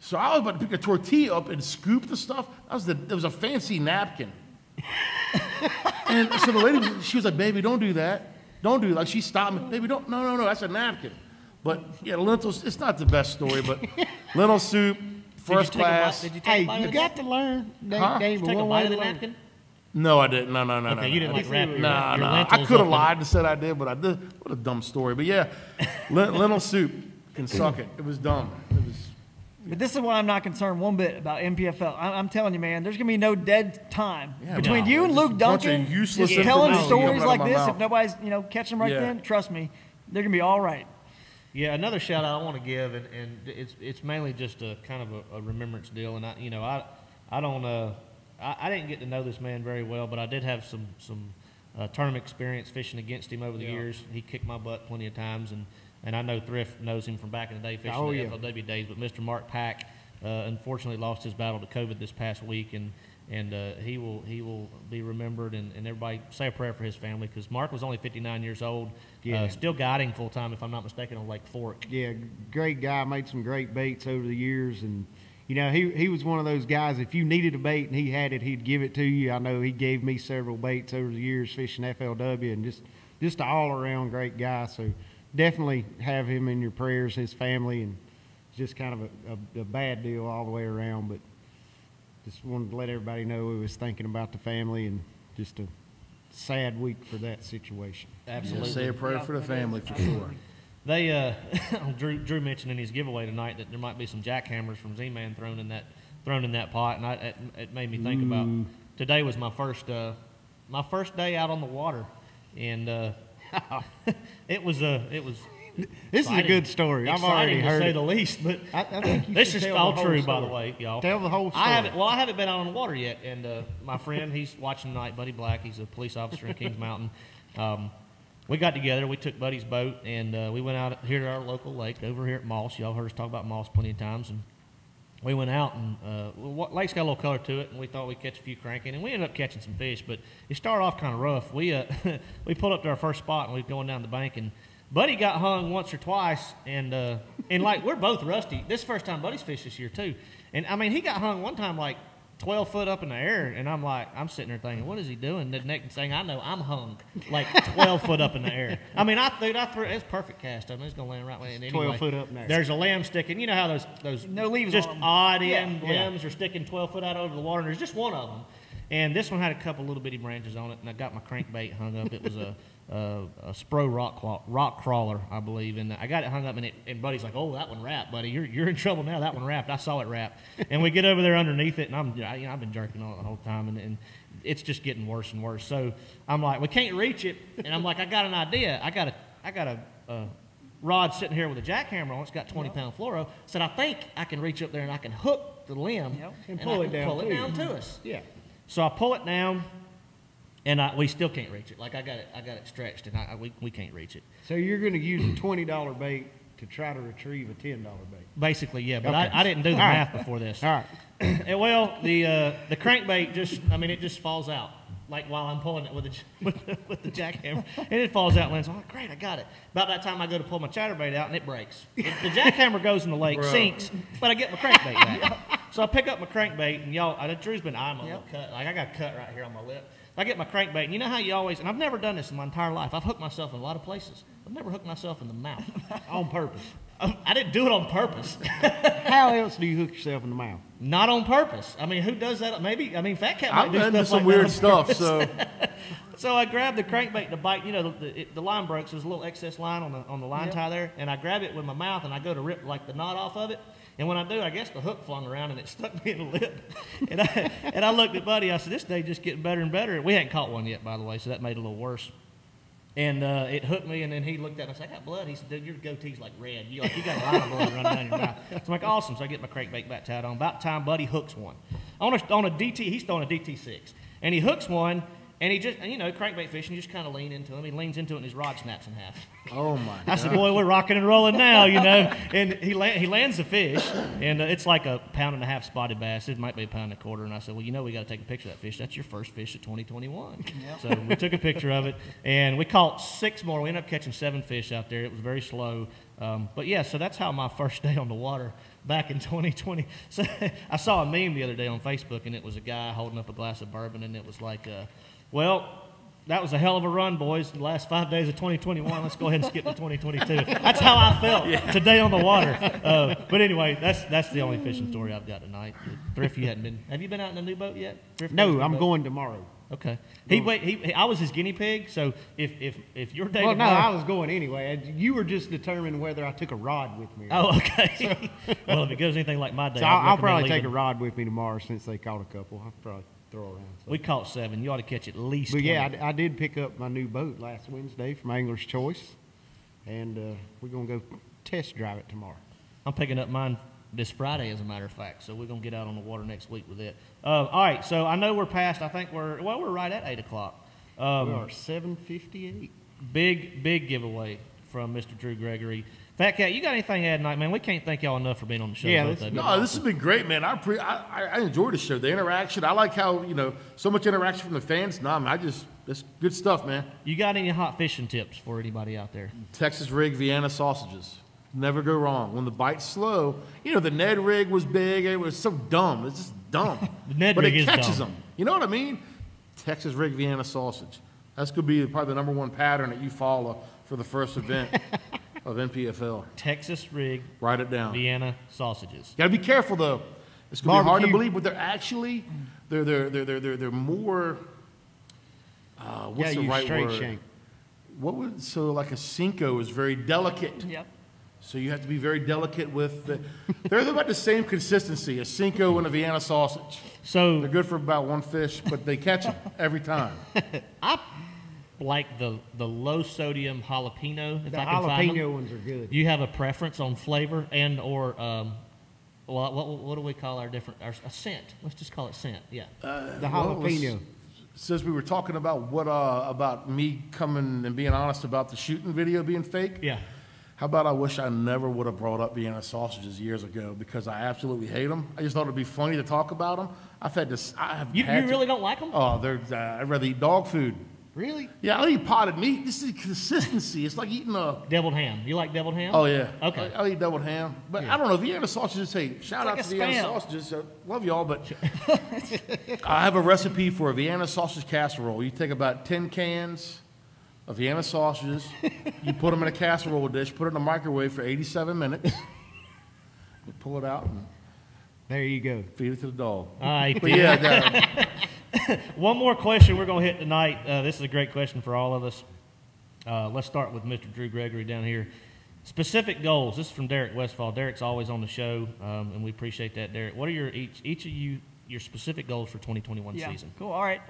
So I was about to pick a tortilla up and scoop the stuff. That was the, it was a fancy napkin. and so the lady, she was like, baby, don't do that. Don't do. Like, she stopped me. Baby, don't, no, no, no, that's a napkin. But yeah, lentils, it's not the best story, but lentil soup, Did you first take a bite- class. Did you take Hey, a bite you of got to learn. They, Huh? they Did you take a one way bite of to the learn. napkin? No, I didn't. No, no, no, Okay, no. you didn't no. like wrap your, Nah, your nah. I lentils could have in- lied and said I did, but I did. What a dumb story. But yeah, len- lentil soup can suck it. It was dumb. It was. But this is why I'm not concerned one bit about NPFL. I'm, I'm telling you, man, there's gonna be no dead time Yeah, between no, you and Luke Dunkin. useless just telling stories like this. mouth. If nobody's you know catching them right Yeah. then, trust me, they're gonna be all right. Yeah, another shout out I want to give, and, and it's it's mainly just a kind of a, a remembrance deal. And I, you know, I I don't uh I, I didn't get to know this man very well, but I did have some some uh, tournament experience fishing against him over the years. He kicked my butt plenty of times, and and I know Thrift knows him from back in the day fishing Oh, the yeah. FLW days. But Mr. Mark Pack uh, unfortunately lost his battle to COVID this past week, and and uh, he will he will be remembered. And, and everybody say a prayer for his family because Mark was only 59 years old, Yeah. uh, still guiding full time, if I'm not mistaken, on Lake Fork. Yeah, great guy. Made some great baits over the years, and you know he he was one of those guys. If you needed a bait and he had it, he'd give it to you. I know he gave me several baits over the years fishing FLW, and just just an all around great guy. So definitely have him in your prayers, his family, and it's just kind of a, a, a bad deal all the way around. But just wanted to let everybody know we was thinking about the family and just a sad week for that situation. Absolutely. Yeah, say a prayer for the family for sure. They uh, Drew Drew mentioned in his giveaway tonight that there might be some jackhammers from Z-Man thrown in that thrown in that pot, and I, it, it made me think about today was my first uh, my first day out on the water, and uh, it was uh, it was. This is a good story. I've Exciting, already to say it. the least, but I, I think this is all true, by the way, y'all. Tell the whole story. I haven't. Well, I haven't been out on the water yet, and uh, my friend, he's watching tonight. Buddy Black, he's a police officer in Kings Mountain. Um, we got together. We took Buddy's boat, and uh, we went out here to our local lake over here at Moss. Y'all heard us talk about Moss plenty of times, and we went out and uh, lake's got a little color to it, and we thought we'd catch a few cranking, and we ended up catching some fish. But it started off kind of rough. We uh, we pulled up to our first spot, and we were going down the bank, and Buddy got hung once or twice, and uh, and like we're both rusty. This first time Buddy's fished this year too, and I mean he got hung one time like. 12 foot up in the air, and I'm like, I'm sitting there thinking, what is he doing? The next thing I know, I'm hung like 12 foot up in the air. I mean, I threw, I threw, it's perfect cast. I mean, it's gonna land right way. And 12 foot up air. There's a limb sticking. You know how those those No leaves just odd end yeah. limbs are sticking 12 foot out over the water, and there's just one of them. And this one had a couple little bitty branches on it, and I got my crankbait hung up. It was a, a, a Spro rock, craw- rock crawler, I believe, and I got it hung up, and, it, and Buddy's like, "Oh, that one wrapped, buddy. You're, you're in trouble now. That one wrapped. I saw it wrap." and we get over there underneath it, and I'm, I, you know, I've been jerking on it the whole time, and, and it's just getting worse and worse. So I'm like, "We can't reach it," and I'm like, "I got an idea. I got a, I got a." rod sitting here with a jackhammer on it. It's got 20 pound fluoro. Said, I think I can reach up there and I can hook the limb Yep. And pull it down pull it down to us. Yeah. So I pull it down, and I, we still can't reach it. Like I got it, I got it stretched, and I, I, we, we can't reach it. So you're going to use a twenty dollar bait to try to retrieve a ten dollar bait. Basically, yeah. But Okay. I, I didn't do the All right. math before this. All right. And, well, the uh, the crankbait just, I mean, it just falls out. Like while I'm pulling it with the with the, with the jackhammer, and it falls out and lands. I'm like, great, I got it. About that time, I go to pull my chatterbait out, and it breaks. The, the jackhammer goes in the lake, sinks, but I get my crankbait back. So I pick up my crankbait, and y'all, I, Drew's been eyeing my little cut. Like I got a cut right here on my lip. I get my crankbait, and you know how you always, and I've never done this in my entire life. I've hooked myself in a lot of places. I've never hooked myself in the mouth. On purpose. Oh, I didn't do it on purpose. How else do you hook yourself in the mouth? Not on purpose. I mean, who does that? Maybe. I mean, Fat Cat might I'm do into stuff some like weird stuff, purpose. so So I grabbed the crankbait to bite. You know, the, the, it, the line broke, so there's a little excess line on the on the line Yep. tie there, and I grab it with my mouth, and I go to rip like the knot off of it. And when I do, I guess the hook flung around and it stuck me in the lip. And I, and I looked at Buddy. I said, "This day just getting better and better." We hadn't caught one yet, by the way, so that made it a little worse. And uh, it hooked me, and then he looked at me. I said, "I got blood." He said, "Dude, your goatee's like red. You like you got a lot of blood running down your mouth." So I'm like, "Awesome!" So I get my crankbait back tied on. About time, Buddy hooks one on a on a DT. He's throwing a DT six, and he hooks one, and he just you know crankbait fishing. You just kind of lean into him. He leans into it, and his rod snaps in half. oh my. I said, "Boy, we're rocking and rolling now," you know. And he la- he lands the fish, and uh, it's like a pound and a half spotted bass. It might be a pound and a quarter. And I said, "Well, you know, we got to take a picture of that fish. That's your first fish of 2021." So we took a picture of it, and we caught six more. We ended up catching seven fish out there. It was very slow, um, but yeah. So that's how my first day on the water back in 2020. So I saw a meme the other day on Facebook, and it was a guy holding up a glass of bourbon, and it was like, uh, "Well." That was a hell of a run, boys. The last five days of 2021. Let's go ahead and skip to 2022. That's how I felt today on the water. Uh, but anyway, that's that's the only fishing story I've got tonight. Thrift, you hadn't been. Have you been out in a new boat yet? Thrift No, I'm boat? going tomorrow. Okay. He wait. He, he- I was his guinea pig. So if if if your day Well, no, I was going anyway. You were just determining whether I took a rod with me. or Oh, okay. well, if it goes anything like my day, So I'd I'll, I'll recommend probably take a rod with me tomorrow since they caught a couple. I'll probably throw around. So. We caught seven. You ought to catch at least. But yeah, I, I did pick up my new boat last Wednesday from Angler's Choice, and uh, we're gonna go test drive it tomorrow. I'm picking up mine this Friday, as a matter of fact. So we're gonna get out on the water next week with it. Uh, all right. So I know we're past. I think we're well. We're right at eight o'clock. Um, we are 758. Big big giveaway from Mr. Drew Gregory. Fat Cat, you got anything to add tonight, man? We can't thank y'all enough for being on the show. Yeah, this-. No, this has been great, man. I, pre- I I- enjoyed the show. The interaction. I like how you know so much interaction from the fans. Nah, man, I just that's good stuff, man. You got any hot fishing tips for anybody out there? Texas rig Vienna sausages. Never go wrong. When the bite's slow, you know the Ned rig was big. It was so dumb. It's just dumb. The Ned but rig it is catches dumb. them. You know what I mean? Texas rig Vienna sausage. That's gonna be probably the number one pattern that you follow for the first event of NPFL. Texas rig Write it down. Vienna sausages. Got to be careful though. It's gonna be hard to believe, but they're actually they're they're they're they're they're, they're more. Uh, what's yeah, the right straight word? shank. What would so like a Senko is very delicate. Yep. So you have to be very delicate with. The, they're about the same consistency, a Senko and a Vienna sausage. So They're good for about one fish, but they catch them every time. I like the the low sodium jalapeno. If The I can find them. jalapeno ones are good. Do you have a preference on flavor and or um, what, what what do we call our different our, a scent? Let's just call it scent. Yeah. the Well, jalapeno. Since we were talking about what uh, about me coming and being honest about the shooting video being fake, yeah. How about I wish I never would have brought up Vienna sausages years ago because I absolutely hate them. I just thought it'd be funny to talk about them. I've had this. I have You, had you to- really don't like them? Oh, they're. Uh, I'd rather eat dog food. Really? Yeah, I'll eat potted meat. This is consistency. It's like eating a. Deviled ham. You like deviled ham? Oh yeah. Okay. I, will eat deviled ham, but I don't know if Vienna sausages. Hey, shout like out a to Vienna Spam. sausages. Uh, love y'all, but I have a recipe for a Vienna sausage casserole. You take about ten cans of Vienna sausages, you put them in a casserole dish, put it in the microwave for 87 minutes. You pull it out and There you go. feed it to the dog. All right. But yeah, no, One more question we're going to hit tonight. Uh, this is a great question for all of us. Uh, let's start with Mr. Drew Gregory down here. Specific goals. This is from Derek Westfall. Derek's always on the show, um, and we appreciate that, Derek. What are your each each of you your specific goals for 2021 Yeah. season? Cool. All right.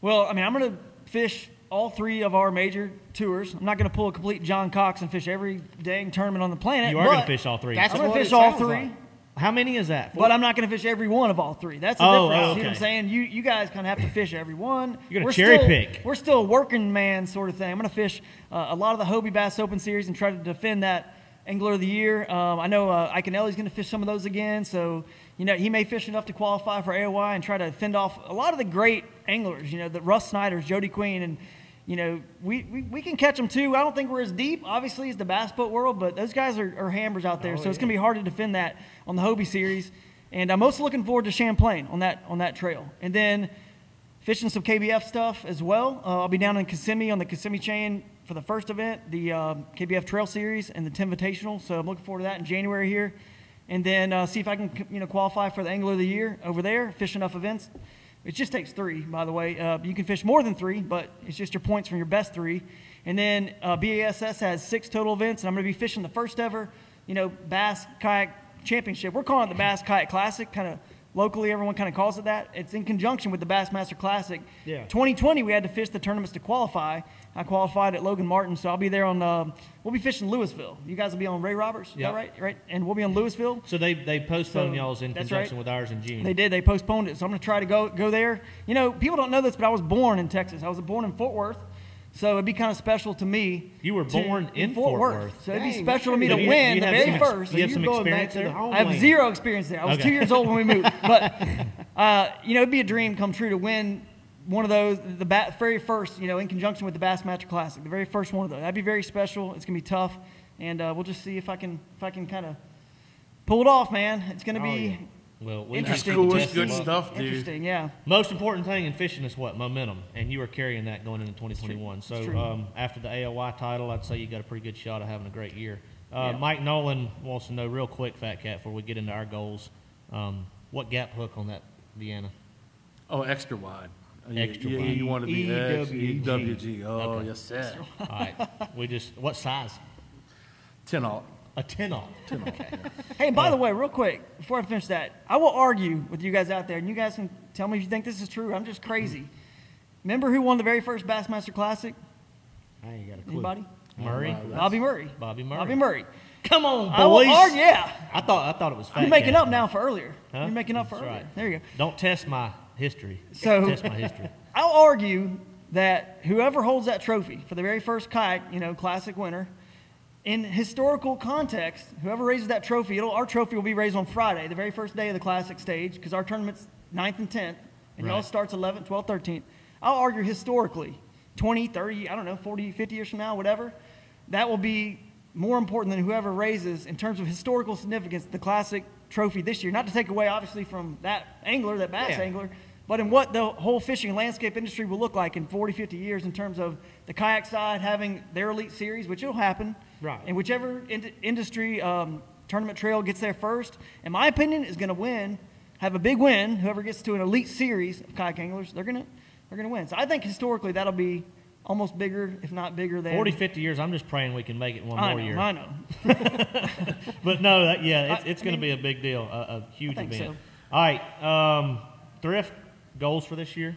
Well, I mean, I'm going to fish all three of our major tours. I'm not going to pull a complete John Cox and fish every dang tournament on the planet. You are going to fish all three. That's I'm going to fish all three. like. How many is that? But I'm not going to fish every one of all three. That's the Oh, difference. oh, You know what I'm saying? You you guys kind of have to fish every one. You're gonna We're cherry still- pick. We're still a working man sort of thing. I'm going to fish uh, a lot of the Hobie Bass Open Series and try to defend that Angler of the Year. Um, I know uh, Iaconelli's going to fish some of those again, so you know he may fish enough to qualify for AOY and try to fend off a lot of the great anglers. You know, the Russ Snyder's, Jody Queen, and you know, we, we, we can catch them too. I don't think we're as deep, obviously, as the bass boat world, but those guys are, are hammers out there. so it's going to be hard to defend that on the Hobie series. And I'm most looking forward to Champlain on that on that trail. And then fishing some KBF stuff as well. Uh, I'll be down in Kissimmee on the Kissimmee chain for the first event, the um, KBF Trail Series and the Invitational. So I'm looking forward to that in January here, and then uh, see if I can you know qualify for the Angler of the Year over there. Fish enough events. It just takes three, by the way. Uh, you can fish more than three, but it's just your points from your best three. And then uh, BASS has six total events, and I'm going to be fishing the first ever, you know, Bass Kayak Championship. We're calling it the Bass Kayak Classic, kind of locally, everyone kind of calls it that. It's in conjunction with the Bassmaster Classic. Yeah. 2020, we had to fish the tournaments to qualify. I qualified at Logan Martin, so I'll be there on. Uh, we'll be fishing Lewisville. You guys will be on Ray Roberts, is Yep. that right? Right, and we'll be on Lewisville. So they they postponed So, y'all's in conjunction right. with ours in June. They did. They postponed it, so I'm going to try to go go there. You know, people don't know this, but I was born in Texas. I was born in Fort Worth, so it'd be kind of special to me. You were to- born in Fort, Fort Worth. Worth. so it'd be special to me to you- win you the very some- first. You have some you're going back experience to the there. home- I have zero experience there. I was Okay. two years old when we moved, but uh, you know, it'd be a dream come true to win one of those, the ba- very first, you know, in conjunction with the Bassmaster Classic, the very first one of those. That'd be very special. It's gonna be tough, and uh, we'll just see if I can if I can kind of pull it off, man. It's gonna Oh, be yeah. Well, we That's Interesting. cool. It's good stuff, dude. interesting. Yeah. Most important thing in fishing is what momentum, and you are carrying that going into 2021. So um, after the AOY title, I'd say you got a pretty good shot of having a great year. Uh, Yeah. Mike Nolan wants to know real quick, Fat Cat, before we get into our goals, um, what gap hook on that Vienna? Oh, extra wide. You- Extra you, wide. You want to be X, EWG. EWG. Oh, Okay. yes, sir. All right, we just what size? 10 all. A 10 off. Okay. Hey, and by the way, real quick, before I finish that, I will argue with you guys out there, and you guys can tell me if you think this is true. I'm just crazy. Remember who won the very first Bassmaster Classic? I ain't got a clue. Anybody? Murray. Bobby Murray. Bobby Murray. Bobby Murray. Come on, I will boys. argue, yeah. I thought I thought it was Fat You're making Cat. up now for earlier. Huh? You're making up for That's earlier. right. There you go. Don't test my history. So- test my history. I'll argue that whoever holds that trophy for the very first kayak, you know, classic winner, in historical context, whoever raises that trophy, it'll, our trophy will be raised on Friday, the very first day of the classic stage, because our tournament's 9th and 10th, and y'all starts 11th, 12th, 13th. I'll argue historically, 20, 30, I don't know, 40, 50 years from now, whatever, that will be more important than whoever raises, in terms of historical significance, the classic trophy this year. Not to take away, obviously, from that angler, that bass Yeah. angler, but in what the whole fishing landscape industry will look like in 40, 50 years in terms of the kayak side having their elite series, which will happen. Right. And whichever in- industry um, tournament trail gets there first, in my opinion, is going to win, have a big win. Whoever gets to an elite series of kayak anglers, they're going to they're going to win. So I think historically that'll be almost bigger, if not bigger than 40, 50 years, I'm just praying we can make it one I more know, year. I know. But no, that, yeah, it's, it's going to be a big deal, a, a huge event. so. All right, um, thrift goals for this year?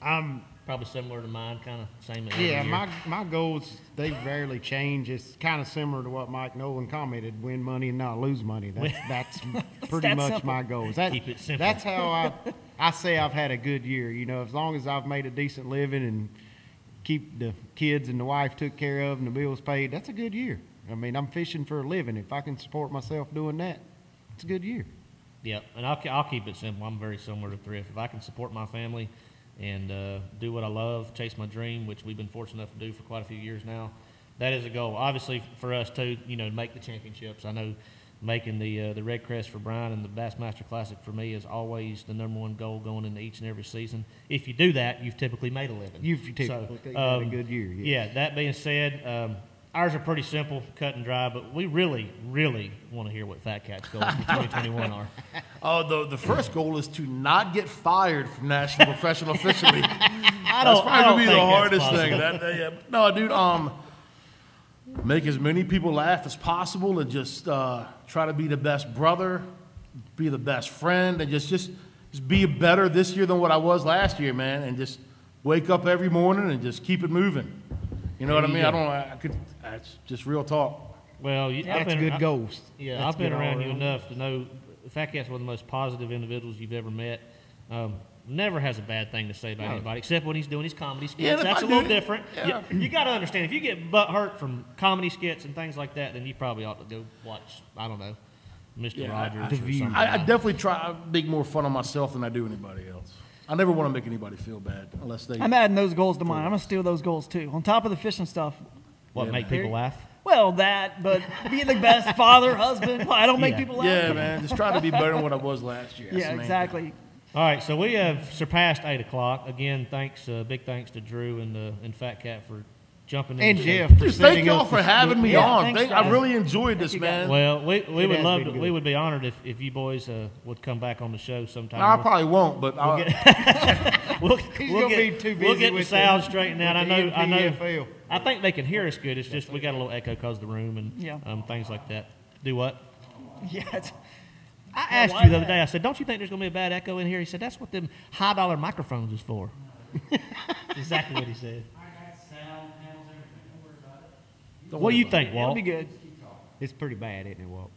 I'm Probably similar to mine, kind of same. as Yeah, my, my goals, they rarely change. It's kind of similar to what Mike Nolan commented, win money and not lose money. That's, that's pretty that much simple. my goals. That, Keep it simple. That's how I, I say I've had a good year. You know, as long as I've made a decent living and keep the kids and the wife took care of and the bills paid, that's a good year. I mean, I'm fishing for a living. If I can support myself doing that, it's a good year. Yep, and I'll, I'll keep it simple. I'm very similar to thrift. If I can support my family and uh, do what I love, chase my dream, which we've been fortunate enough to do for quite a few years now, that is a goal. Obviously, for us too, you know, make the championships. I know making the uh, the REDCREST for Bryan and the Bassmaster Classic for me is always the number one goal going into each and every season. If you do that, you've typically made a living. You've typically had a good year, yes. Yeah. That being said. Um, Ours are pretty simple, cut and dry, but we really, really want to hear what Fat Cat's goals for 2021 are. Oh, the, the first goal is to not get fired from National Professional Fishing League. I That's don't, I don't probably think the hardest thing. That, that- yeah. No, dude. Um, make as many people laugh as possible, and just uh, try to be the best brother, be the best friend, and just just just be better this year than what I was last year, man. And just wake up every morning and just keep it moving. You know what I There you mean? I don't. I could. That's just real talk. Well, you, I've That's been, good I- goals. Yeah, That's I've been good all around you around. enough to know Fat Cat's one of the most positive individuals you've ever met. Um, never has a bad thing to say about No. anybody, except when he's doing his comedy skits. Yeah, if That's I a little do- different. yeah. You, you got to understand, if you get butt hurt from comedy skits and things like that, then you probably ought to go watch, I don't know, Mr. Yeah, I- Rogers I- or something. I, I definitely try to make more fun of myself than I do anybody else. I never want to make anybody feel bad unless they. I'm adding those goals to mine. I'm gonna steal those goals too. On top of the fishing stuff. what, Yeah, make man. people laugh? Well, that, but being the best father, husband. Well, I don't make Yeah. people laugh. yeah, man. Just try to be better than what I was last year. That's Yeah, the main exactly. All right, so we have surpassed eight o'clock. Again, thanks, uh, big thanks to Drew and uh, and Fat Cat for jumping in. And. Jeff for Just thank y'all up for having me Yeah, on. thanks, Thank, I really enjoyed this, Thank you, man. Well, we, we It would love to. good. We would be honored if, if you boys uh, would come back on the show sometime. No, I probably won't, but I'll, we'll, He's we'll gonna get, be too busy. we'll busy get the with sound the- straightened out. I know. the I know. I think they can hear us good. It's just we got a little echo because of the room and Yeah. um, things like that. Do what? Yeah, I asked why you the other day. I said, "Don't you think there's going to be a bad echo in here?" He said, "That's what them high dollar microphones is for." exactly what he said. What do you think, Walt? it'll be good. It's pretty bad, isn't it, Walt?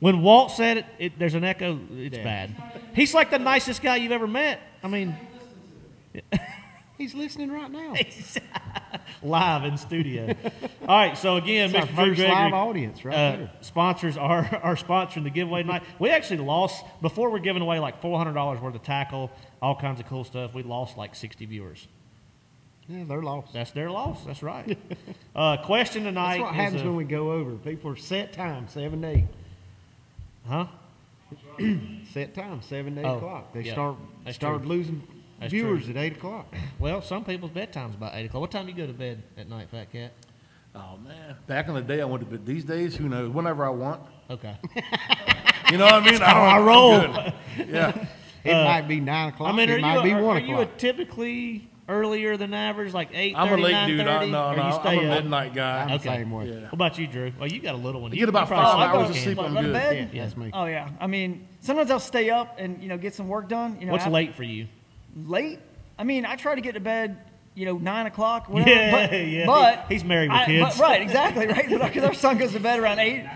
When Walt said it, it there's an echo. It's Yeah. bad. He's like the nicest guy you've ever met. I mean, He's listening right now. live in studio. All right. So again, It's our Mr. Drew first Gregory, live audience right uh, there. sponsors are are sponsoring the giveaway tonight. We actually lost before we're giving away like four hundred dollars worth of tackle, all kinds of cool stuff. We lost like sixty viewers. Yeah, they're lost. That's their loss. That's right. uh, question tonight. That's what is, happens uh, when we go over. People are set time, seven to eight. Huh? Set time, seven to eight Oh, o'clock. They yeah, start that's start true. losing That's viewers true. at eight o'clock. Well, some people's bedtime's about eight o'clock. What time do you go to bed at night, Fat Cat? oh man, back in the day I went to bed. These days, who knows? Whenever I want. Okay. You know what I mean? I don't. I roll. Yeah. It might be nine o'clock. Uh, I mean, are it you, might be are, one are you a typically earlier than average, like eight I'm a late nine dude. I, no, no, you I'm stay a up? midnight guy. I'm the okay. same way. Yeah. What about you, Drew? Well, you got a little one. You get about five hours of a sleep. I'm Go to good. bed? Yeah, that's me. Oh yeah. I mean, sometimes I'll stay up and you know get some work done. You know, What's af- late for you? Late? I mean, I try to get to bed. You know, nine o'clock. Whatever, Yeah, but, yeah. But He's married with I- kids. but- right? Exactly. Right. Because our son goes to bed around eight.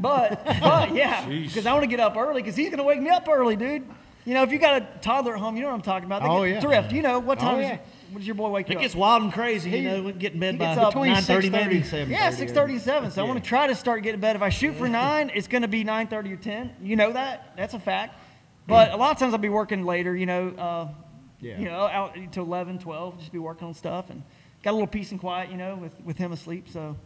But but yeah, because I want to get up early because he's gonna wake me up early, dude. You know, if you got a toddler at home, you know what I'm talking about. They Oh, get yeah. Drift. You know what time Oh, time? yeah. Is, what does your boy wake It up? gets wild and crazy, He- you know, we get in bed by Between nine thirty, 6:30 maybe. and seven. Yeah, six thirty and seven. So I want to try to start getting to bed. If I shoot for nine, it's going to be nine thirty or ten. You know that. That's a fact. But a lot of times I'll be working later. You know, uh, Yeah. you know, out to 11, 12, just be working on stuff and got a little peace and quiet. You know, with with him asleep. So,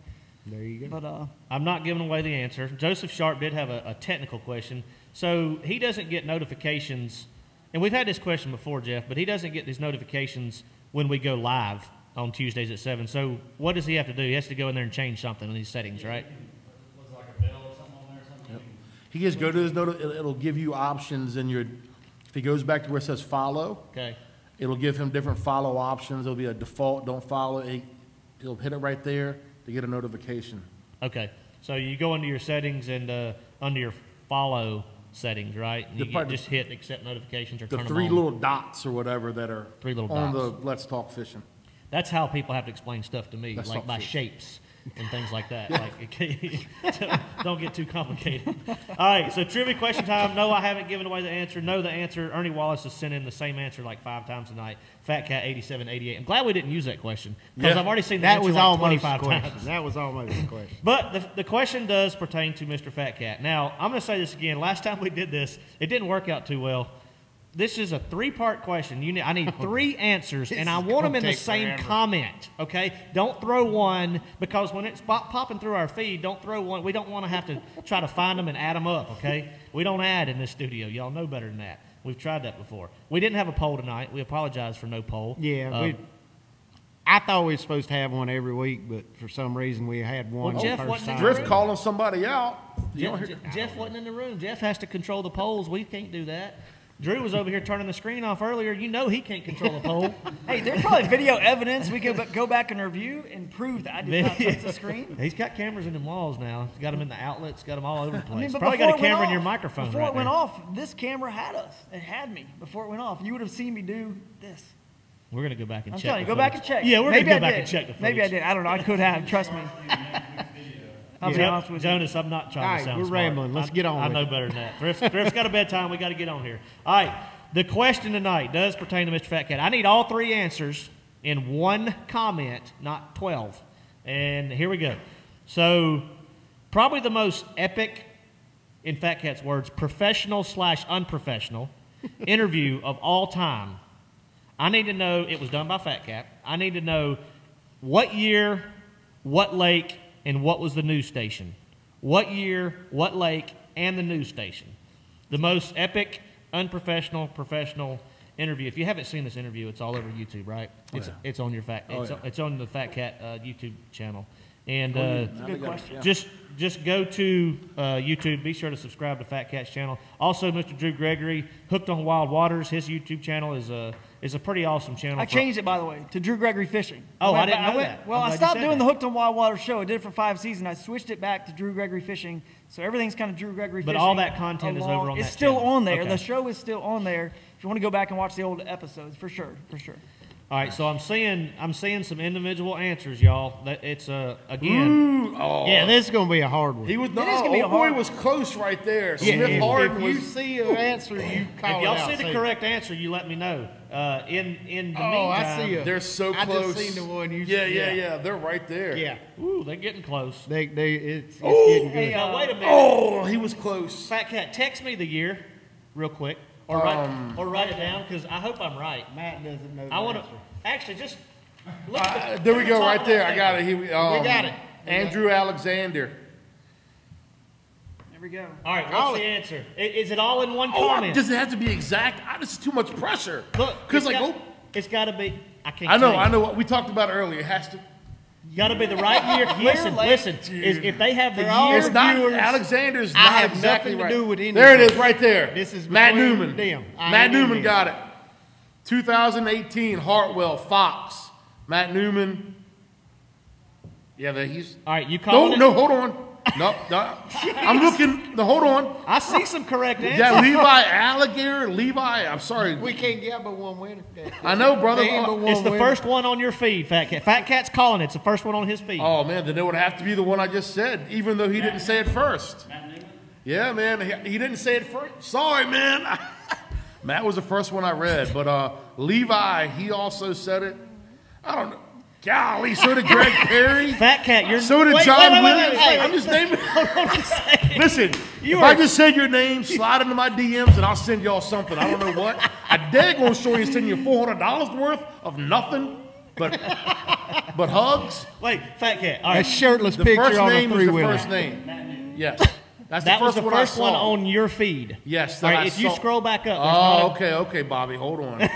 There you go. but uh, I'm not giving away the answer. Joseph Sharp did have a, a technical question. So he doesn't get notifications, and we've had this question before, Jeff, but he doesn't get these notifications when we go live on Tuesdays at 7. So what does he have to do? He has to go in there and change something in these settings, right? He just go to his note. It'll, it'll give you options in your. If he goes back to where it says follow, Okay. it'll give him different follow options. There'll be a default. Don't follow. He, he'll hit it right there to get a notification. Okay. So you go into your settings and uh, under your follow settings, right? And you get, part- just hit accept notifications or The turn three them on. little dots or whatever that are Three little on dots. the Let's Talk Fishing. That's how people have to explain stuff to me, That's like by shapes and things like that. Like, don't get too complicated. All right, so trivia question time. No, I haven't given away the answer. No, the answer. Ernie Wallace has sent in the same answer like five times tonight. Fat Cat eighty seven eighty eight. I'm glad we didn't use that question because Yeah. I've already seen the that answer was like almost a question. times. That was almost a question. But the, the question does pertain to Mr. Fat Cat. Now, I'm going to say this again. Last time we did this, it didn't work out too well. This is a three-part question. You need, I need three answers, and I want them in the same forever. comment. Okay? Don't throw one because when it's pop, popping through our feed, don't throw one. We don't want to have to try to find them and add them up. Okay? We don't add in this studio. Y'all know better than that. We've tried that before. We didn't have a poll tonight. We apologize for no poll. Yeah, Uh, we. I thought we were supposed to have one every week, but for some reason we had one. Well, Jeff first wasn't in time. the Drift calling somebody out. Jeff, Jeff wasn't in the room. Jeff has to control the polls. We can't do that. Drew was over here turning the screen off earlier. You know he can't control the pole. hey, there's probably video evidence we could go back and review and prove that I did not touch the screen. He's got cameras in the walls now. He's got them in the outlets. Got them all over the place. I mean, Probably got a camera in your microphone Before right it went off, this camera had us. It had me before it went off. You would have seen me do this. We're gonna go back and I'm check. telling you, go back and check. Yeah, we're Maybe gonna go I back did. and check the footage. Maybe I did. I don't know. I could have. Trust me. I'll be Jo- honest with you. Jonas, I'm not trying All to sound we're smart. rambling. Let's I- get on I know it. better than that. Thrift's, Thrift's got a bedtime. We got to get on here. All right. The question tonight does pertain to Mr. Fat Cat. I need all three answers in one comment, not 12. And here we go. So, probably the most epic, in Fat Cat's words, professional slash unprofessional interview of all time. I need to know, it was done by Fat Cat. I need to know what year, what lake, and what was the news station. What year, what lake, and the news station. The most epic, unprofessional, professional interview. If you haven't seen this interview, it's all over YouTube, right? It's it's on your fat. Oh, It's, yeah. it's on the Fat Cat uh, YouTube channel, and Oh, uh, Good question. just just go to uh, YouTube. Be sure to subscribe to Fat Cat's channel. Also, Mr. Drew Gregory, Hooked on Wild Waters. His YouTube channel is a is a pretty awesome channel. I changed it by the way to Drew Gregory Fishing. Oh, I went didn't back- know went- that. Well, I stopped doing that. the Hooked on Wild Water show. I did it for five seasons. I switched it back to Drew Gregory Fishing. So everything's kind of Drew Gregory But Fishing. all that content is over on It's still channel. on there. Okay. The show is still on there. If you want to go back and watch the old episodes, for sure, for sure. All right, so I'm seeing I'm seeing some individual answers, y'all. That it's uh, again. Oh, Yeah, this is going to be a hard one. he was. No, It is gonna be a old boy hard- was close right there. Yeah, Smith if, Harden if you was. see an answer, you call If y'all out. see the correct answer, you let me know. Uh, in in the Oh, I meantime, see a- They're so close. I close. just seen the one you Yeah, yeah, yeah. yeah. They're right there. Yeah, ooh, they're getting close. they, they, it's, it's Oh, getting good. hey, uh, wait a minute, Oh, he was close. Fat Cat, text me the year, real quick, or write Um, or write it down because I hope I'm right. Matt doesn't know. I want to actually just look. Uh, the, there we go, right there. I got it. He, um, got it. Andrew Alexander. There we go. All right, Call what's the answer? Is it all in one Oh, comment? does it have to be exact? I, this is too much pressure. Look, because like, got, oh, it's got to be. I can't. I know, tell you. I know. what We talked about earlier. It has to. Got to be the right year. listen, late. listen. Is, if they have the year, It's not viewers, Alexander's. I Not have exactly nothing to right. do with any There it is, right there. This is Matt Newman. them. I Matt Newman this. got it. 2018 Hartwell Fox. Matt Newman. Yeah, that he's. all right, you call No, it. no, hold on. No, no. I'm looking. No, hold on. I see some correct Is answers. that Levi Alligator? Levi, I'm sorry. We can't get but one winner. I know, brother. Damn, but Oh, one It's the winner. first one on your feed, Fat Cat. Fat Cat's calling. It's the first one on his feed. Oh man, then it would have to be the one I just said, even though he didn't say it first. Yeah, man, he, he didn't say it first. Sorry, man. Matt was the first one I read, but uh, Levi, he also said it. I don't know. Golly, so did Greg Perry. Fat Cat, you're. So did wait, John wait, wait, Williams. wait, wait, I'm just naming. Hold on a second. Listen, You if are- I just said your name, slide into my DMs, and I'll send y'all something. I don't know what. I dare gonna show you send you four hundred dollars worth of nothing, but but hugs. Wait, Fat Cat. All A shirtless The picture first on a name was three the wheeler. first name. Yes, that's That the was the one I first one on your feed. Yes, that right. I if you scroll back up. Oh, not a- okay, okay, Bobby, hold on.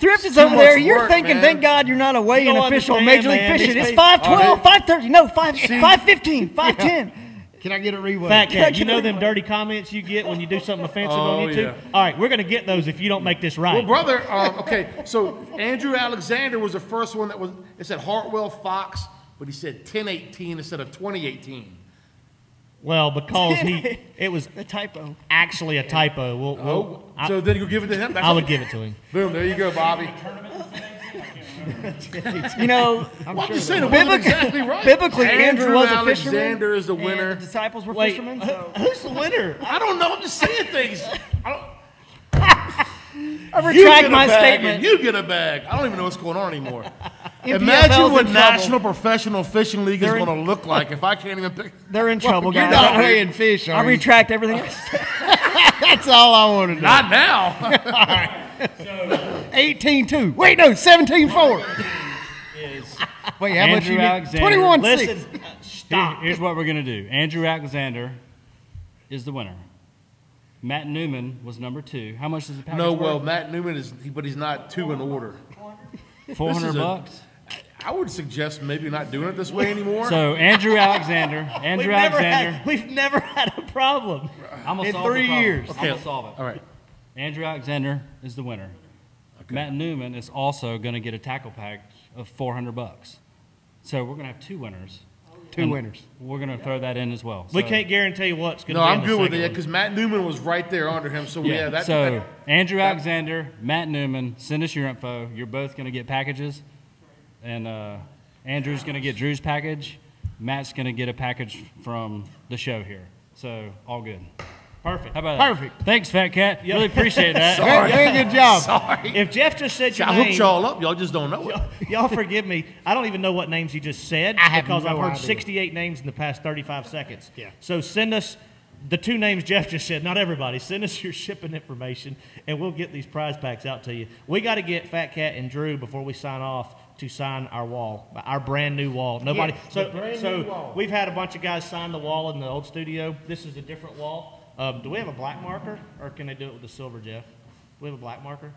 Thrift is over there. You're work, thinking, man. thank God you're not away You in official understand, Major League man. Fishing. These It's people- 512, Oh, 530, no, 5, 515, 510. Can I get a reweigh? Fat Cat, you know them dirty comments you get when you do something offensive Oh, on YouTube? yeah. All right, we're going to get those if you don't make this right. Well, brother, um, okay, so Andrew Alexander was the first one that was, it said Hartwell Fox, but he said 1018 instead of 2018. Well, because he, it was The typo. actually a typo. We'll, oh. we'll, Oh, I, so then you give it to him? That's I would give it to him. Boom, there you go, Bobby. You know, I'm just saying, it wasn't exactly right. biblically, Andrew was a fisherman. Alexander is the and winner. the disciples were Wait, fishermen. So. who's the winner? I don't know, I'm just saying things. I don't, I retract my statement. you get a bag. I don't even know what's going on anymore. NPFL's Imagine what. National Professional Fishing League is They're in- going to look like if I can't even pick. They're in trouble, You're guys. not I- weighing fish, I you? retract everything. else. That's all I want to know. Not now. 18-2. Wait, no, 17-4. Wait, how much Andrew you? Alexander. 21 Listen, 6. Here- uh, stop. here's what we're going to do Andrew Alexander is the winner. Matt Newman was number two. How much does the package no, worth? well, Matt Newman is, but he's not two in order. 400 this a- bucks. I would suggest maybe not doing it this way anymore. So Andrew Alexander, We've Andrew never, Alexander. had, we've never had a problem. I'm gonna in solve three the problem. years. I'm gonna solve it. All right. Andrew Alexander is the winner. Matt Newman is also going to get a tackle pack of 400 bucks. So we're going to have two winners. Two And winners. We're going to throw that in as well. We So- can't guarantee what's going to No, be I'm good with it because Matt Newman was right there under him. So yeah, Yeah. that. so that- Andrew Alexander, Matt Newman, send us your info. You're both going to get packages, and uh, Andrew's going to get Drew's package. Matt's going to get a package from the show here. So all good. Perfect. How about that? Perfect. Thanks, Fat Cat. Really appreciate that. Very, very good job. Sorry. If Jeff just said your I name, hooked y'all up. Y'all just don't know it. y'all forgive me. I don't even know what names you just said I have because no I've heard idea. 68 names in the past 35 seconds. Yeah. So send us the two names Jeff just said. Not everybody. Send us your shipping information, and we'll get these prize packs out to you. We got to get Fat Cat and Drew before we sign off to sign our wall, our brand new wall. Nobody. Yes, so brand so new wall. we've had a bunch of guys sign the wall in the old studio. This is a different wall. Um, do we have a black marker, or can they do it with the silver, Jeff? Do we have a black marker?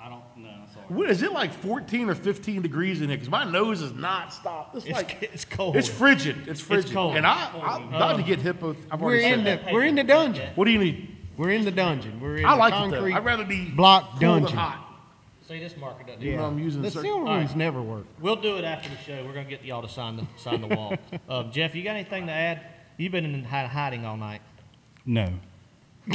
I don't know. Sorry. What, is it like 14 or 15 degrees in here? Because my nose is not stopped. It's, It's, like it's cold. it's frigid. It's frigid. It's cold. And I, I'm about to get hippo. I've We're already in said the that. we're in the dungeon. What do you need? We're in the dungeon. We're in I the like it though. I'd rather be block cool dungeon. than hot. See, this marker doesn't. Even though I'm using the certain- silver All ones right. never work. We'll do it after the show. We're gonna get y'all to sign the sign the wall. um, Jeff, you got anything to add? You've been in hiding all night. No.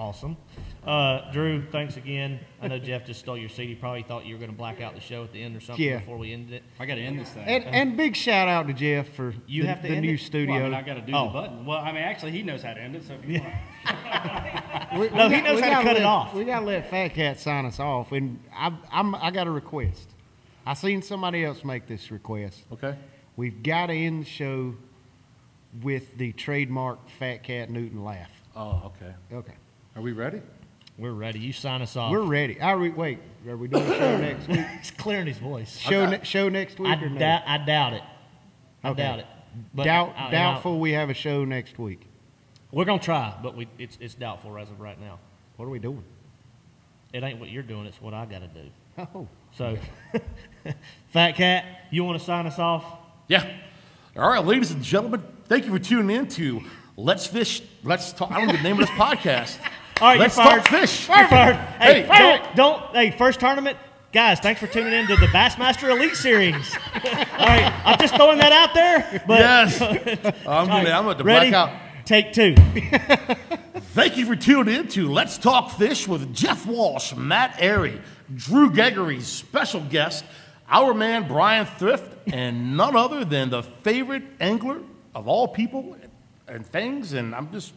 Awesome. Uh, Drew, thanks again. I know Jeff just stole your seat. He probably thought you were going to black out the show at the end or something Yeah. before we ended it. I got to end this thing. And and big shout out to Jeff for You the, have to the end new it? studio. Well, I mean, I got to do Oh. the button. Well, I mean, actually, he knows how to end it. So if you want, We- No, we he knows how to gotta cut it off. We gotta let Fat Cat sign us off, and I, I'm I got a request. I seen somebody else make this request. Okay. We've got to end the show with the trademark Fat Cat Newton laugh. Oh, okay. Okay, Are we ready? We're ready. You sign us off. we're ready. I re- wait. Are we doing a show next week? He's clearing his voice. Show Okay. ne- show next week I, or no? doubt, I doubt it. I Okay. doubt it. But Doubt, uh, I- I- doubtful. we have a show next week. We're gonna try, but we, it's it's doubtful as of right now. What are we doing? It ain't what you're doing. It's what I got to do. Oh, So, Fat Cat, you want to sign us off? Yeah. All right, ladies and gentlemen, thank you for tuning in to Let's Fish. Let's talk. I don't know the name of this podcast. All right, Let's you're fired. talk fish. You're fired. Hey, Hey, don't, don't, hey, first tournament. Guys, thanks for tuning in to the Bassmaster Elite Series. All right, I'm just throwing that out there. But Yes. I'm gonna. I'm gonna ready? black out. Take two. Thank you for tuning in to Let's Talk Fish with Jeff Walsh, Matt Arey, Drew Gregory's special guest, our man Bryan Thrift, and none other than the favorite angler of all people and things. And I'm just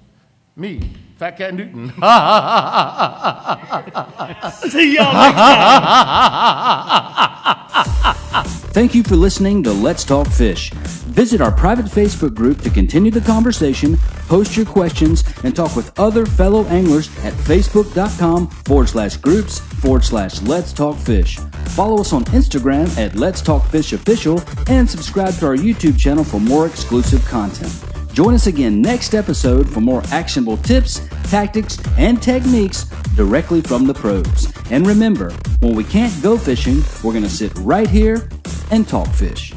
me, Fat Cat Newton. See y'all next time. Thank you for listening to Let's Talk Fish. Visit our private Facebook group to continue the conversation, post your questions, and talk with other fellow anglers at facebook.com forward slash groups forward slash Let's Talk Fish. Follow us on Instagram at Let's Talk Fish Official and subscribe to our YouTube channel for more exclusive content. Join us again next episode for more actionable tips, tactics, and techniques directly from the pros. And remember, when we can't go fishing, we're going to sit right here and talk fish.